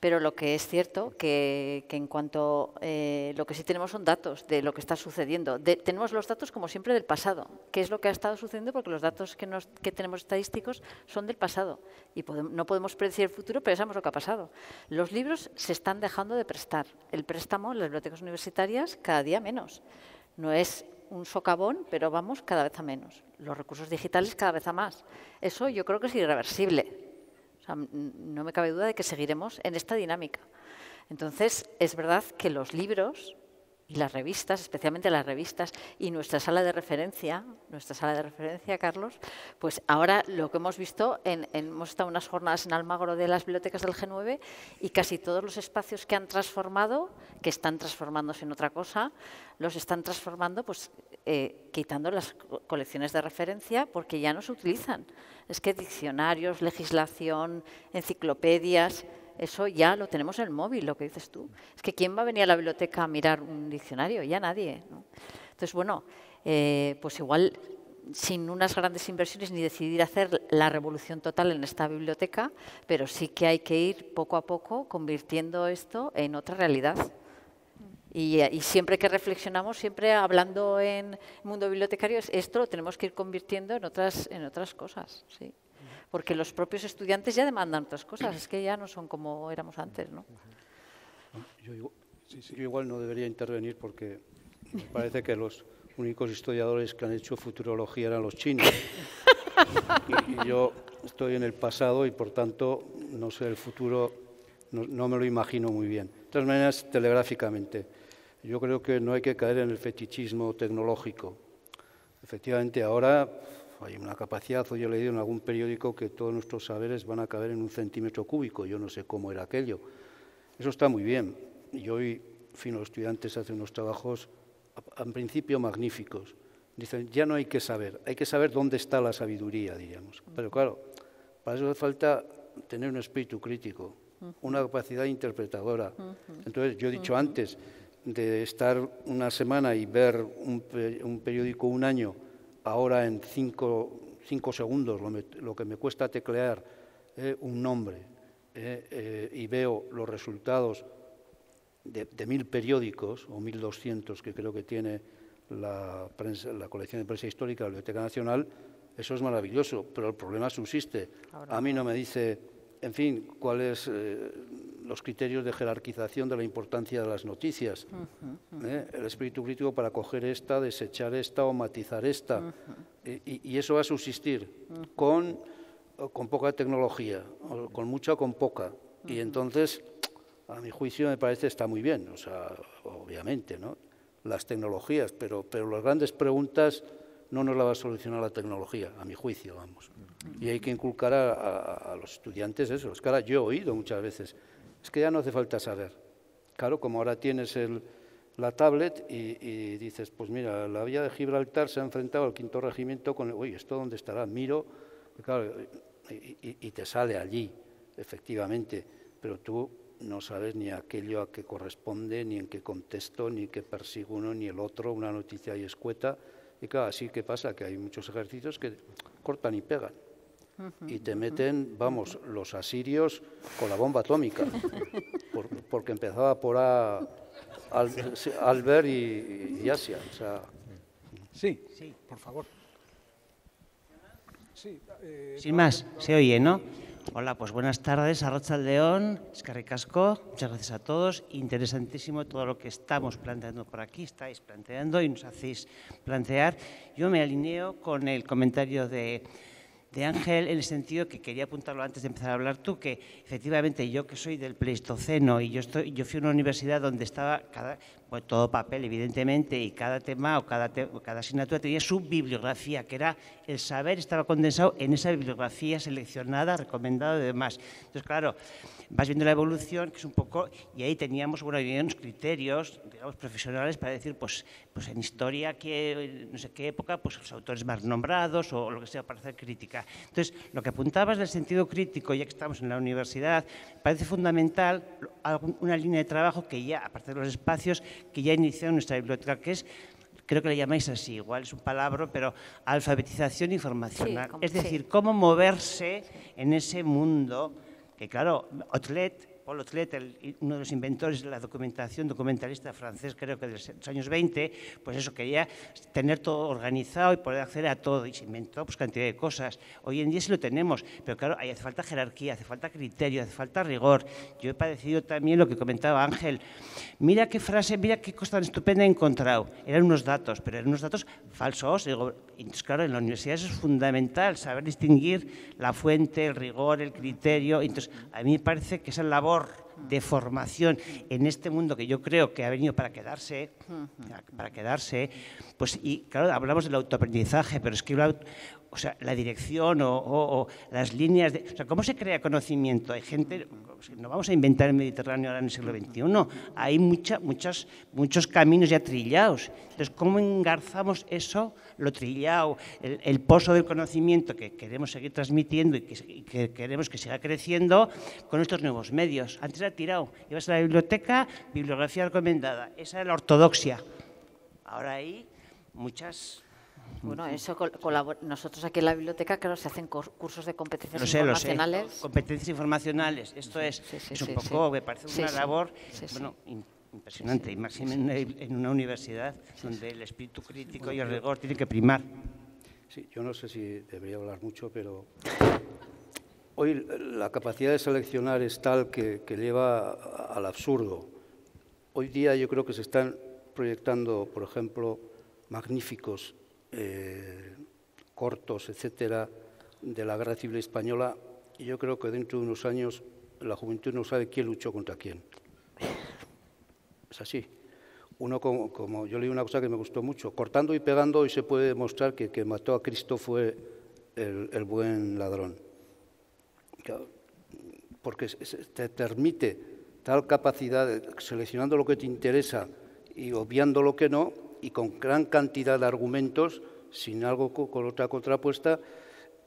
Pero lo que es cierto que, que en cuanto eh, lo que sí tenemos son datos de lo que está sucediendo. tenemos los datos como siempre del pasado. ¿Qué es lo que ha estado sucediendo? Porque los datos que, nos, que tenemos estadísticos son del pasado y no podemos predecir el futuro, pero sabemos lo que ha pasado. Los libros se están dejando de prestar. El préstamo en las bibliotecas universitarias cada día menos. No es un socavón, pero vamos cada vez a menos. Los recursos digitales cada vez a más. Eso yo creo que es irreversible no me cabe duda de que seguiremos en esta dinámica. Entonces, es verdad que los libros y las revistas, especialmente las revistas y nuestra sala de referencia, nuestra sala de referencia, Carlos, pues ahora lo que hemos visto, en, hemos estado unas jornadas en Almagro de las bibliotecas del G9 y casi todos los espacios que han transformado, que están transformándose en otra cosa, los están transformando pues eh, quitando las colecciones de referencia porque ya no se utilizan. Es que diccionarios, legislación, enciclopedias, eso ya lo tenemos en el móvil, lo que dices tú. Es que ¿quién va a venir a la biblioteca a mirar un diccionario? Ya nadie. Entonces, bueno, eh, pues igual sin unas grandes inversiones ni decidir hacer la revolución total en esta biblioteca, pero sí que hay que ir poco a poco convirtiendo esto en otra realidad. Y, siempre que reflexionamos, siempre hablando en mundo bibliotecario, esto lo tenemos que ir convirtiendo en otras, en otras cosas. ¿sí? Porque los propios estudiantes ya demandan otras cosas, es que ya no son como éramos antes. ¿no? Yo, igual no debería intervenir porque me parece que los únicos historiadores que han hecho futurología eran los chinos. y, yo estoy en el pasado y por tanto no sé el futuro, no, me lo imagino muy bien. De todas maneras, telegráficamente, yo creo que no hay que caer en el fetichismo tecnológico. Efectivamente, ahora hay una capacidad, hoy he leído en algún periódico que todos nuestros saberes van a caber en un centímetro cúbico, yo no sé cómo era aquello. Eso está muy bien. Y hoy, en fin, los estudiantes hacen unos trabajos en principio magníficos. Dicen, ya no hay que saber, hay que saber dónde está la sabiduría, diríamos. Pero claro, para eso hace falta tener un espíritu crítico, una capacidad interpretadora. Entonces, yo he dicho antes, de estar una semana y ver un, periódico un año, ahora en cinco, segundos, lo, que me cuesta teclear eh, un nombre, eh, eh, y veo los resultados de, mil periódicos, o mil doscientos que creo que tiene la, la colección de prensa histórica de la Biblioteca Nacional, eso es maravilloso, pero el problema subsiste. A mí no me dice, en fin, cuáles eh, los criterios de jerarquización de la importancia de las noticias. ¿eh? El espíritu crítico para coger esta, desechar esta o matizar esta. y, eso va a subsistir con, con poca tecnología, con mucha o con poca. Y entonces a mi juicio me parece está muy bien, o sea, obviamente, ¿no? Las tecnologías, pero, pero las grandes preguntas no nos las va a solucionar la tecnología, a mi juicio, vamos. Y hay que inculcar a, los estudiantes eso. Es que ahora yo he oído muchas veces, es que ya no hace falta saber. Claro, como ahora tienes la tablet y, dices, pues mira, la vía de Gibraltar se ha enfrentado al quinto regimiento con, uy, ¿esto dónde estará? Miro, claro, y, te sale allí, efectivamente, pero tú no sabes ni aquello a qué corresponde, ni en qué contexto, ni qué persigue uno ni el otro, una noticia y escueta. Y claro, así que pasa que hay muchos ejércitos que cortan y pegan. Y te meten, vamos, los asirios con la bomba atómica, porque empezaba por a, Albert y, Asia. Sí, sí, por favor. Eh, Sin más, se oye, ¿no? Hola, pues buenas tardes, Arracha León, Escarricasco, muchas gracias a todos. Interesantísimo todo lo que estamos planteando por aquí, estáis planteando y nos hacéis plantear. Yo me alineo con el comentario de, de Ángel en el sentido que quería apuntarlo antes de empezar a hablar tú, que efectivamente yo que soy del Pleistoceno y yo, estoy, yo fui a una universidad donde estaba cada, todo papel, evidentemente, y cada tema o cada, cada asignatura tenía su bibliografía, que era el saber estaba condensado en esa bibliografía seleccionada, recomendada y demás. Entonces, claro, vas viendo la evolución, que es un poco, y ahí teníamos bueno, unos criterios, digamos, profesionales para decir, pues, pues en historia, que, no sé qué época, pues los autores más nombrados o lo que sea para hacer crítica. Entonces, lo que apuntabas del sentido crítico, ya que estamos en la universidad, parece fundamental una línea de trabajo que ya, aparte de los espacios, que ya inició en nuestra biblioteca, que es creo que le llamáis así, igual es un palabra, pero alfabetización informacional. es decir, cómo moverse en ese mundo claro, Otlet Paul Otlet, uno de los inventores de la documentación, documentalista francés, creo que de los años 20, pues eso, quería tener todo organizado y poder acceder a todo, y se inventó pues cantidad de cosas. Hoy en día sí lo tenemos, pero claro, hace falta jerarquía, hace falta criterio, hace falta rigor. Yo he padecido también lo que comentaba Ángel. Mira qué frase, mira qué cosa tan estupenda he encontrado. Eran unos datos, pero eran unos datos falsos. Digo, entonces, claro, en la universidad es fundamental saber distinguir la fuente, el rigor, el criterio. Entonces, a mí me parece que esa labor de formación en este mundo que yo creo que ha venido para quedarse, para quedarse, pues y claro, hablamos del autoaprendizaje, pero es que o sea, la dirección o, las líneas de... O sea, ¿cómo se crea conocimiento? Hay gente... No vamos a inventar el Mediterráneo ahora en el siglo XXI. Hay mucha, muchas, muchos caminos ya trillados. Entonces, ¿cómo engarzamos eso, lo trillado, el, pozo del conocimiento que queremos seguir transmitiendo y que, queremos que siga creciendo con estos nuevos medios? Antes era tirado. Ibas a la biblioteca, bibliografía recomendada. Esa era la ortodoxia. Ahora ahí muchas. Bueno, eso nosotros aquí en la biblioteca, claro, se hacen cursos de competencias lo sé, informacionales. Lo sé. Competencias informacionales, esto es, es un poco, me parece una labor bueno, impresionante, y más en, una universidad donde el espíritu crítico y el rigor tienen que primar. Sí, yo no sé si debería hablar mucho, pero hoy la capacidad de seleccionar es tal que, que lleva al absurdo. Hoy día yo creo que se están proyectando, por ejemplo, magníficos eh, cortos, etcétera, de la Guerra Civil Española, yo creo que dentro de unos años la juventud no sabe quién luchó contra quién. Es así. Uno, como, yo leí una cosa que me gustó mucho, cortando y pegando hoy se puede demostrar que quien mató a Cristo fue el, buen ladrón. Porque te permite tal capacidad, seleccionando lo que te interesa y obviando lo que no, y con gran cantidad de argumentos, sin algo con otra contrapuesta.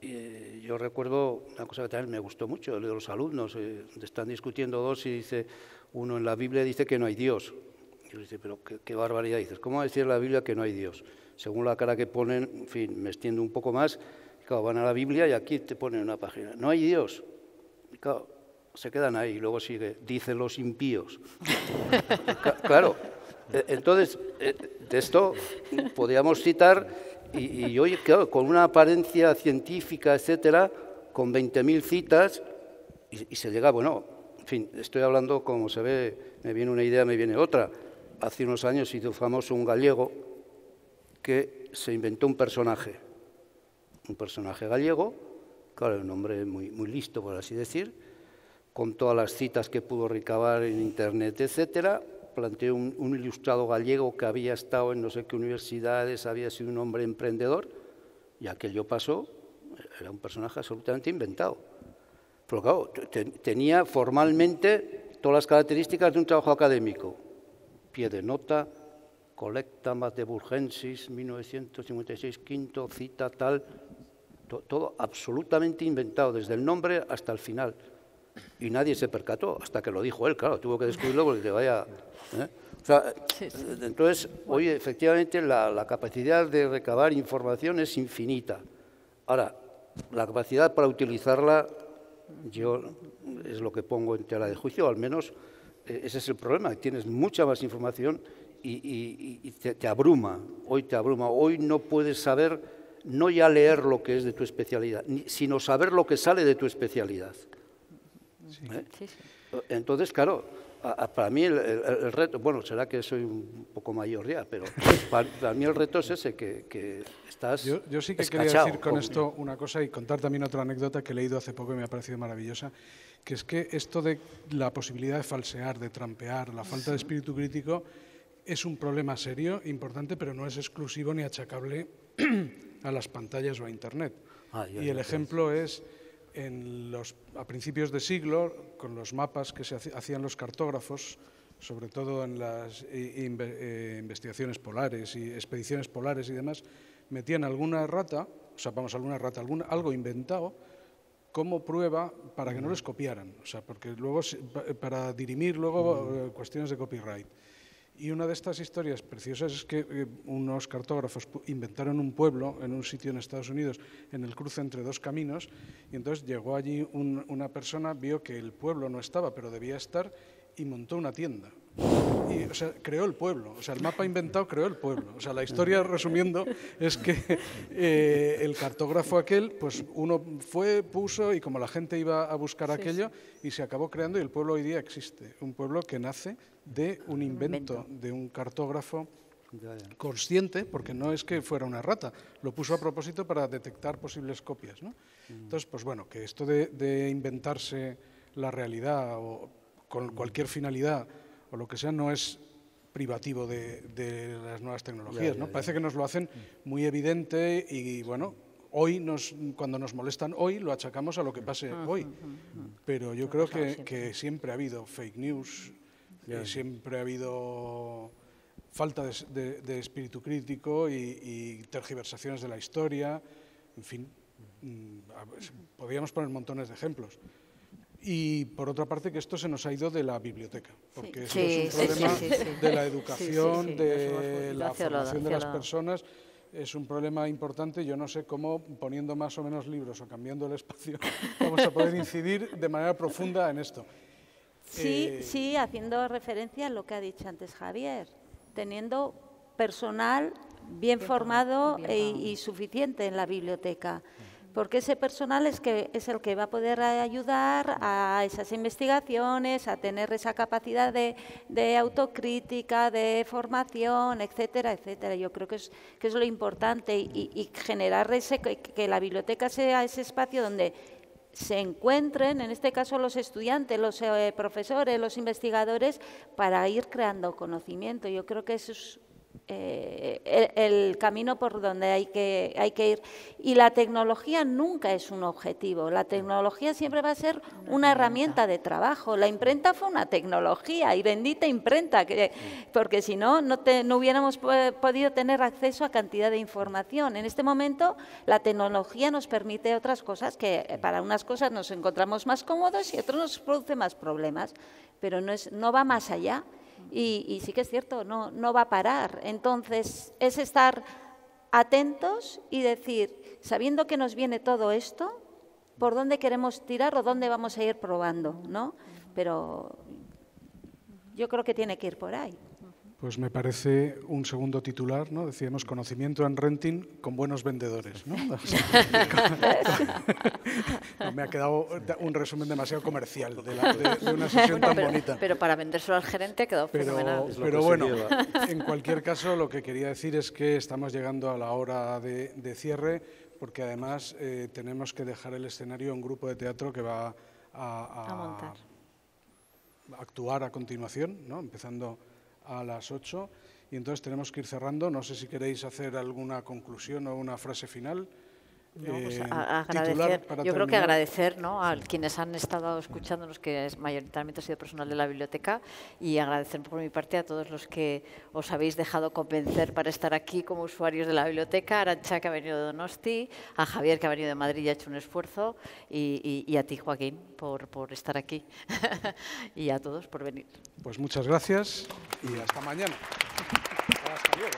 Eh, yo recuerdo una cosa que también me gustó mucho, de los alumnos, eh, están discutiendo dos y dice, uno en la Biblia dice que no hay Dios. Y yo dice, pero qué, barbaridad dices, ¿cómo va a decir la Biblia que no hay Dios? Según la cara que ponen, en fin, me extiendo un poco más, claro, van a la Biblia y aquí te ponen una página, no hay Dios. Y claro, se quedan ahí y luego sigue, dicen los impíos. claro, entonces, eh, de esto podríamos citar, y, hoy, claro, con una apariencia científica, etcétera, con 20.000 citas, y, y se llega, bueno, en fin, estoy hablando, como se ve, me viene una idea, me viene otra. Hace unos años hizo famoso un gallego que se inventó un personaje, un personaje gallego, claro, un hombre muy, muy listo, por así decir, con todas las citas que pudo recabar en Internet, etcétera, planteó un, ilustrado gallego que había estado en no sé qué universidades, había sido un hombre emprendedor, y aquello pasó, era un personaje absolutamente inventado. Pero claro, tenía formalmente todas las características de un trabajo académico. Pie de nota, colecta de Burgensis, 1956, quinto, cita, tal, todo absolutamente inventado, desde el nombre hasta el final. Y nadie se percató, hasta que lo dijo él, claro, tuvo que descubrirlo porque te vaya ¿eh? Entonces, hoy efectivamente la, capacidad de recabar información es infinita. Ahora, la capacidad para utilizarla, yo es lo que pongo en tela de juicio, al menos eh, ese es el problema, tienes mucha más información y, te, abruma, hoy te abruma, hoy no puedes saber, no ya leer lo que es de tu especialidad, sino saber lo que sale de tu especialidad. ¿Eh? Entonces, claro, para mí el, reto, bueno, será que soy un poco mayor ya, pero para, mí el reto es ese, que, estás yo, yo, sí que quería decir con esto una cosa y contar también otra anécdota que he leído hace poco y me ha parecido maravillosa, que es que esto de la posibilidad de falsear, de trampear, la falta de espíritu crítico, es un problema serio, importante, pero no es exclusivo ni achacable a las pantallas o a Internet. Ah, y el ejemplo es los, a principios de siglo, con los mapas que se hacían los cartógrafos, sobre todo en las eh, investigaciones polares y expediciones polares y demás, metían alguna rata, o sea, vamos, alguna rata, algo inventado como prueba para que no les copiaran, o sea, porque luego, para dirimir luego eh, cuestiones de copyright. Y una de estas historias preciosas es que eh, unos cartógrafos inventaron un pueblo en un sitio en Estados Unidos, en el cruce entre dos caminos, y entonces llegó allí una persona, vio que el pueblo no estaba, pero debía estar, y montó una tienda. Y, o sea, creó el pueblo, o sea, el mapa inventado creó el pueblo. O sea, la historia, resumiendo, es que eh, el cartógrafo aquel, pues uno fue, puso, y como la gente iba a buscar aquello, y se acabó creando, y el pueblo hoy día existe. Un pueblo que nace de un invento de un cartógrafo consciente, porque no es que fuera una rata, lo puso a propósito para detectar posibles copias. ¿no? Entonces, pues bueno, que esto de, inventarse la realidad o con cualquier finalidad o lo que sea no es privativo de, las nuevas tecnologías. ¿no? Parece que nos lo hacen muy evidente y, bueno, hoy nos, cuando nos molestan hoy lo achacamos a lo que pase hoy. Pero yo creo que, que siempre ha habido fake news, siempre ha habido falta de, espíritu crítico y, tergiversaciones de la historia, en fin, mm, podríamos poner montones de ejemplos. Y por otra parte que esto se nos ha ido de la biblioteca, porque esto Sí, es un sí, problema sí, sí, sí. de la Sí, sí, educación, de la formación de las personas. Es un problema importante. Yo no sé cómo, poniendo más o menos libros o cambiando el espacio, vamos a poder incidir de manera profunda en esto. Sí, Eh, sí, haciendo referencia a lo que ha dicho antes Javier, teniendo personal bien formado bien e- pagado. y suficiente en la biblioteca. Porque ese personal es, que, es el que va a poder ayudar a esas investigaciones, a tener esa capacidad de, autocrítica, de formación, etcétera, etcétera. Yo creo que es, que es lo importante y, y generar ese, que, que la biblioteca sea ese espacio donde se encuentren, en este caso los estudiantes, los eh, profesores, los investigadores, para ir creando conocimiento. Yo creo que eso es eh, el, el camino por donde hay que, hay que ir. Y la tecnología nunca es un objetivo, la tecnología siempre va a ser una, herramienta de trabajo. La imprenta fue una tecnología y bendita imprenta, que, porque si no, no, te- no hubiéramos po- podido tener acceso a cantidad de información. En este momento, la tecnología nos permite otras cosas que eh, para unas cosas nos encontramos más cómodos y otros nos produce más problemas, pero no, es, no va más allá. Y, sí que es cierto, no, no va a parar. Entonces, es estar atentos y decir, sabiendo que nos viene todo esto, por dónde queremos tirar o dónde vamos a ir probando, ¿no? Pero yo creo que tiene que ir por ahí. Pues me parece un segundo titular, ¿no? Decíamos conocimiento en renting con buenos vendedores, ¿no? No, me ha quedado un resumen demasiado comercial de, la- de- de una sesión tan pero, bonita. pero para vendérselo al gerente ha quedado Pero, fenomenal. Pero bueno, en cualquier caso, lo que quería decir es que estamos llegando a la hora de, de cierre, porque además eh, tenemos que dejar el escenario a un grupo de teatro que va a, A montar. a actuar a continuación, ¿no? empezando a las 8. Y entonces tenemos que ir cerrando. No sé si queréis hacer alguna conclusión o una frase final. No, pues Eh, a- titular agradecer, para yo creo que agradecer ¿no? a quienes han estado escuchándonos, que es mayoritariamente ha sido personal de la biblioteca, y agradecer por mi parte a todos los que os habéis dejado convencer para estar aquí como usuarios de la biblioteca, a Arancha que ha venido de Donosti, a Javier que ha venido de Madrid y ha hecho un esfuerzo, y, y- y a ti Joaquín por, por estar aquí, y a todos por venir. Pues muchas gracias y hasta mañana. Hasta luego.